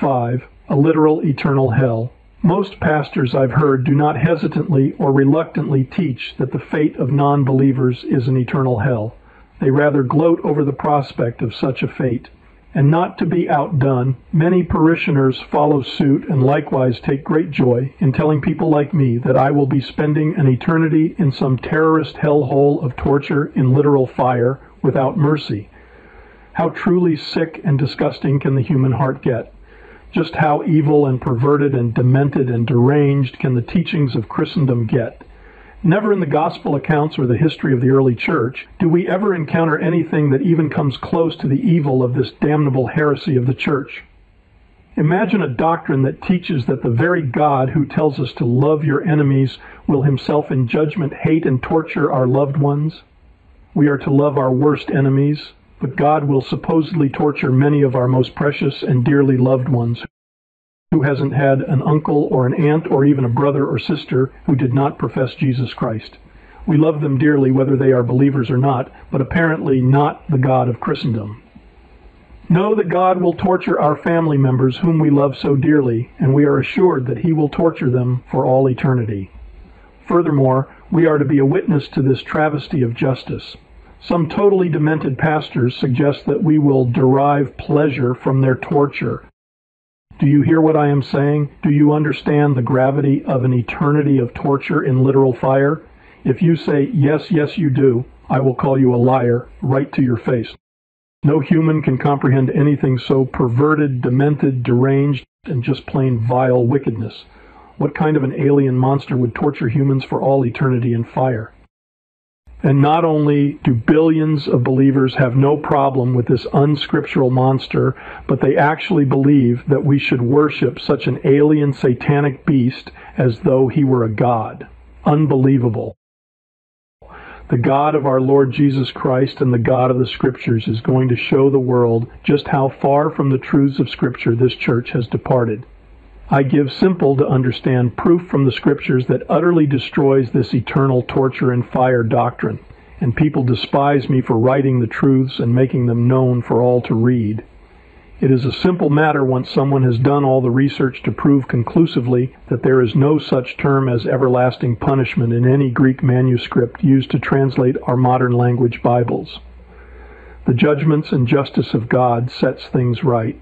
5. A literal eternal hell. Most pastors I've heard do not hesitantly or reluctantly teach that the fate of non believers is an eternal hell. They rather gloat over the prospect of such a fate. And not to be outdone, many parishioners follow suit and likewise take great joy in telling people like me that I will be spending an eternity in some terrorist hellhole of torture in literal fire without mercy. How truly sick and disgusting can the human heart get? Just how evil and perverted and demented and deranged can the teachings of Christendom get? Never in the gospel accounts or the history of the early church do we ever encounter anything that even comes close to the evil of this damnable heresy of the church. Imagine a doctrine that teaches that the very God who tells us to love your enemies will himself in judgment hate and torture our loved ones. We are to love our worst enemies, but God will supposedly torture many of our most precious and dearly loved ones. Who hasn't had an uncle or an aunt or even a brother or sister who did not profess Jesus Christ? We love them dearly whether they are believers or not, but apparently not the God of Christendom. Know that God will torture our family members whom we love so dearly, and we are assured that He will torture them for all eternity. Furthermore, we are to be a witness to this travesty of justice. Some totally demented pastors suggest that we will derive pleasure from their torture. Do you hear what I am saying? Do you understand the gravity of an eternity of torture in literal fire? If you say, yes, yes, you do, I will call you a liar right to your face. No human can comprehend anything so perverted, demented, deranged, and just plain vile wickedness. What kind of an alien monster would torture humans for all eternity in fire? And not only do billions of believers have no problem with this unscriptural monster, but they actually believe that we should worship such an alien satanic beast as though he were a god. Unbelievable. The God of our Lord Jesus Christ and the God of the Scriptures is going to show the world just how far from the truths of Scripture this church has departed. I give simple to understand proof from the Scriptures that utterly destroys this eternal torture and fire doctrine, and people despise me for writing the truths and making them known for all to read. It is a simple matter once someone has done all the research to prove conclusively that there is no such term as everlasting punishment in any Greek manuscript used to translate our modern language Bibles. The judgments and justice of God sets things right.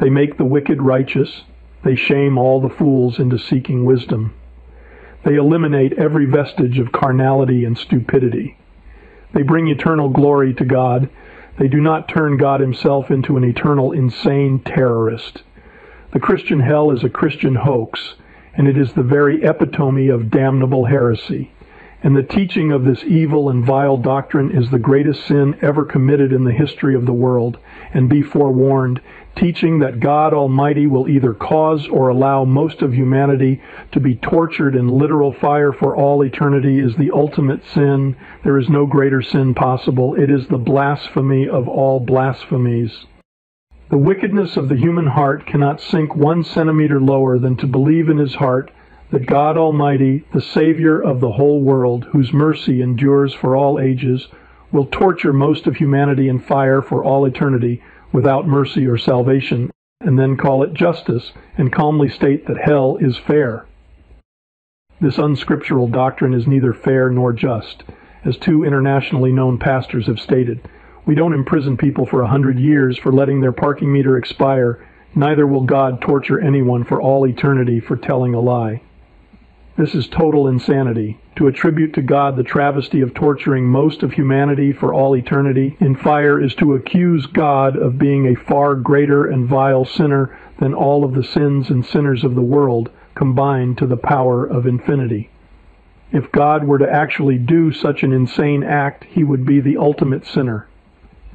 They make the wicked righteous. They shame all the fools into seeking wisdom. They eliminate every vestige of carnality and stupidity. They bring eternal glory to God they do not turn God himself into an eternal insane terrorist. The Christian hell is a Christian hoax, and it is the very epitome of damnable heresy. And the teaching of this evil and vile doctrine is the greatest sin ever committed in the history of the world. And be forewarned, teaching that God Almighty will either cause or allow most of humanity to be tortured in literal fire for all eternity is the ultimate sin. There is no greater sin possible. It is the blasphemy of all blasphemies. The wickedness of the human heart cannot sink one centimeter lower than to believe in his heart that God Almighty, the Savior of the whole world, whose mercy endures for all ages, will torture most of humanity in fire for all eternity without mercy or salvation, and then call it justice and calmly state that hell is fair. This unscriptural doctrine is neither fair nor just. As two internationally known pastors have stated, we don't imprison people for a hundred years for letting their parking meter expire, neither will God torture anyone for all eternity for telling a lie. This is total insanity. To attribute to God the travesty of torturing most of humanity for all eternity in fire is to accuse God of being a far greater and vile sinner than all of the sins and sinners of the world combined to the power of infinity. If God were to actually do such an insane act, he would be the ultimate sinner.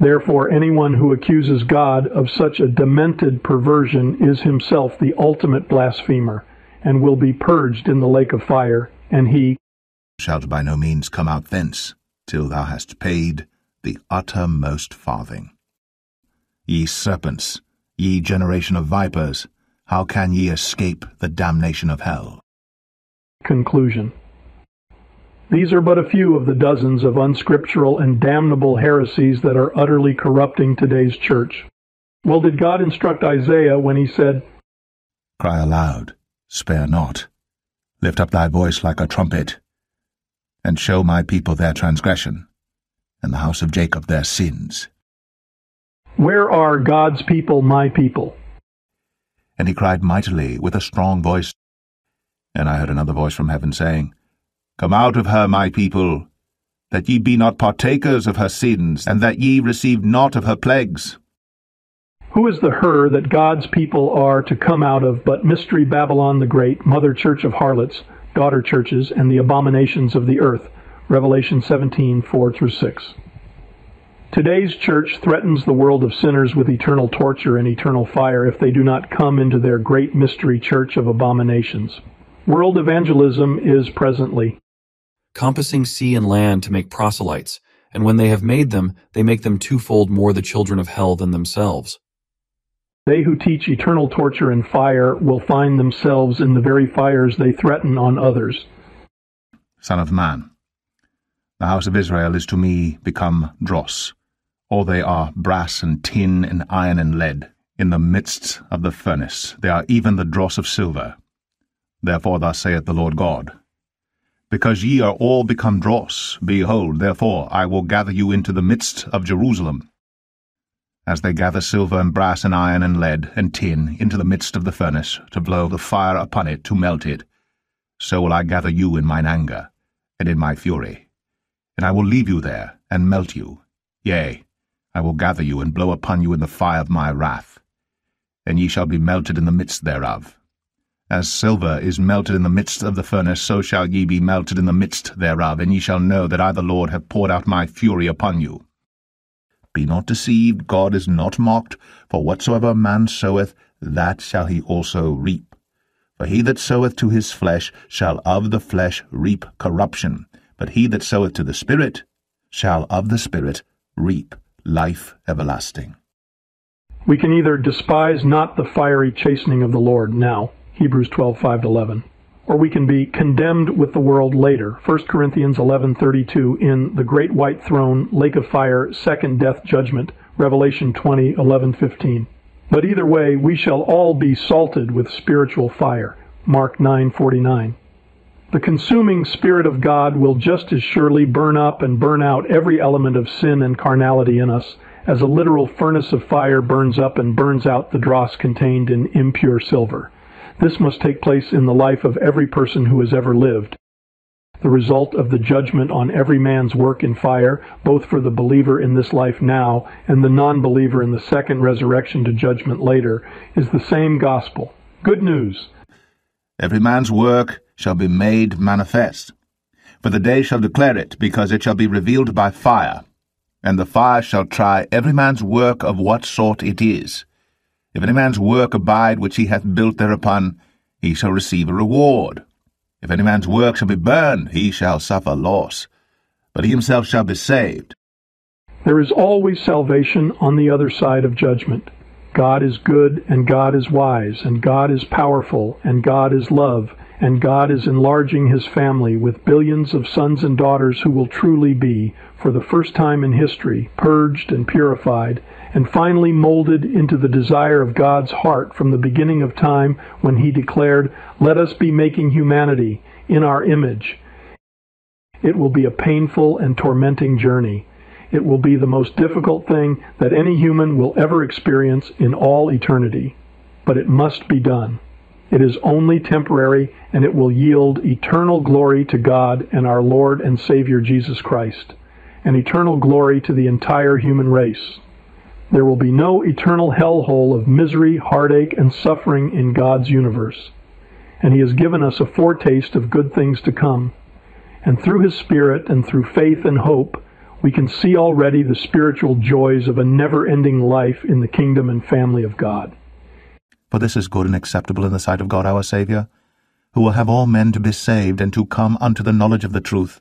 Therefore, anyone who accuses God of such a demented perversion is himself the ultimate blasphemer and will be purged in the lake of fire, and he shalt by no means come out thence, till thou hast paid the uttermost farthing. Ye serpents, ye generation of vipers, how can ye escape the damnation of hell? Conclusion These are but a few of the dozens of unscriptural and damnable heresies that are utterly corrupting today's church. Well, did God instruct Isaiah when he said, Cry aloud, Spare not. Lift up thy voice like a trumpet, and show my people their transgression, and the house of Jacob their sins. Where are God's people, my people? And he cried mightily with a strong voice. And I heard another voice from heaven saying, Come out of her, my people, that ye be not partakers of her sins, and that ye receive not of her plagues. Who is the her that God's people are to come out of but Mystery Babylon the Great, mother church of harlots, daughter churches, and the abominations of the earth? Revelation 17, 4 through 6. Today's church threatens the world of sinners with eternal torture and eternal fire if they do not come into their great mystery church of abominations. World evangelism is presently compassing sea and land to make proselytes, and when they have made them, they make them twofold more the children of hell than themselves. They who teach eternal torture and fire will find themselves in the very fires they threaten on others. Son of man, the house of Israel is to me become dross. All they are brass and tin and iron and lead. In the midst of the furnace they are even the dross of silver. Therefore thus saith the Lord God, Because ye are all become dross, behold, therefore I will gather you into the midst of Jerusalem, as they gather silver and brass and iron and lead and tin into the midst of the furnace, to blow the fire upon it to melt it, so will I gather you in mine anger, and in my fury. And I will leave you there, and melt you. Yea, I will gather you, and blow upon you in the fire of my wrath. And ye shall be melted in the midst thereof. As silver is melted in the midst of the furnace, so shall ye be melted in the midst thereof, and ye shall know that I the Lord have poured out my fury upon you. Be not deceived, God is not mocked, for whatsoever man soweth, that shall he also reap. For he that soweth to his flesh shall of the flesh reap corruption, But he that soweth to the Spirit shall of the Spirit reap life everlasting. We can either despise not the fiery chastening of the Lord now, Hebrews 12:5-11, or we can be condemned with the world later, 1 Corinthians 11:32 in the great white throne, lake of fire, second death judgment, Revelation 20:11-15. But either way, we shall all be salted with spiritual fire, Mark 9:49. The consuming Spirit of God will just as surely burn up and burn out every element of sin and carnality in us as a literal furnace of fire burns up and burns out the dross contained in impure silver. This must take place in the life of every person who has ever lived. The result of the judgment on every man's work in fire, both for the believer in this life now and the non-believer in the second resurrection to judgment later, is the same gospel. Good news. Every man's work shall be made manifest. For the day shall declare it, because it shall be revealed by fire and the fire shall try every man's work of what sort it is. If any man's work abide which he hath built thereupon, he shall receive a reward. If any man's work shall be burned, he shall suffer loss, but he himself shall be saved. There is always salvation on the other side of judgment. God is good, and God is wise, and God is powerful, and God is love, and God is enlarging his family with billions of sons and daughters who will truly be, for the first time in history, purged and purified, and finally molded into the desire of God's heart from the beginning of time when he declared, Let us be making humanity in our image. It will be a painful and tormenting journey. It will be the most difficult thing that any human will ever experience in all eternity. But it must be done. It is only temporary, and it will yield eternal glory to God and our Lord and Savior Jesus Christ, and eternal glory to the entire human race. There will be no eternal hellhole of misery, heartache, and suffering in God's universe. And He has given us a foretaste of good things to come. And through His Spirit and through faith and hope, we can see already the spiritual joys of a never ending life in the kingdom and family of God. For this is good and acceptable in the sight of God our Saviour, who will have all men to be saved and to come unto the knowledge of the truth.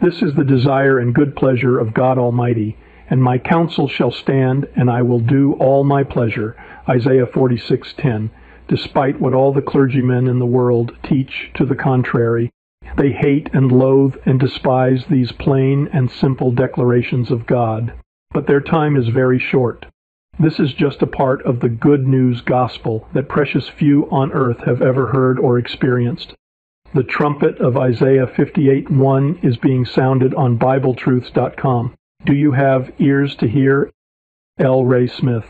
This is the desire and good pleasure of God Almighty, and my counsel shall stand, and I will do all my pleasure. Isaiah 46:10. Despite what all the clergymen in the world teach to the contrary, they hate and loathe and despise these plain and simple declarations of God. But their time is very short. This is just a part of the good news gospel that precious few on earth have ever heard or experienced. The trumpet of Isaiah 58:1 is being sounded on BibleTruths.com. Do you have ears to hear? L. Ray Smith.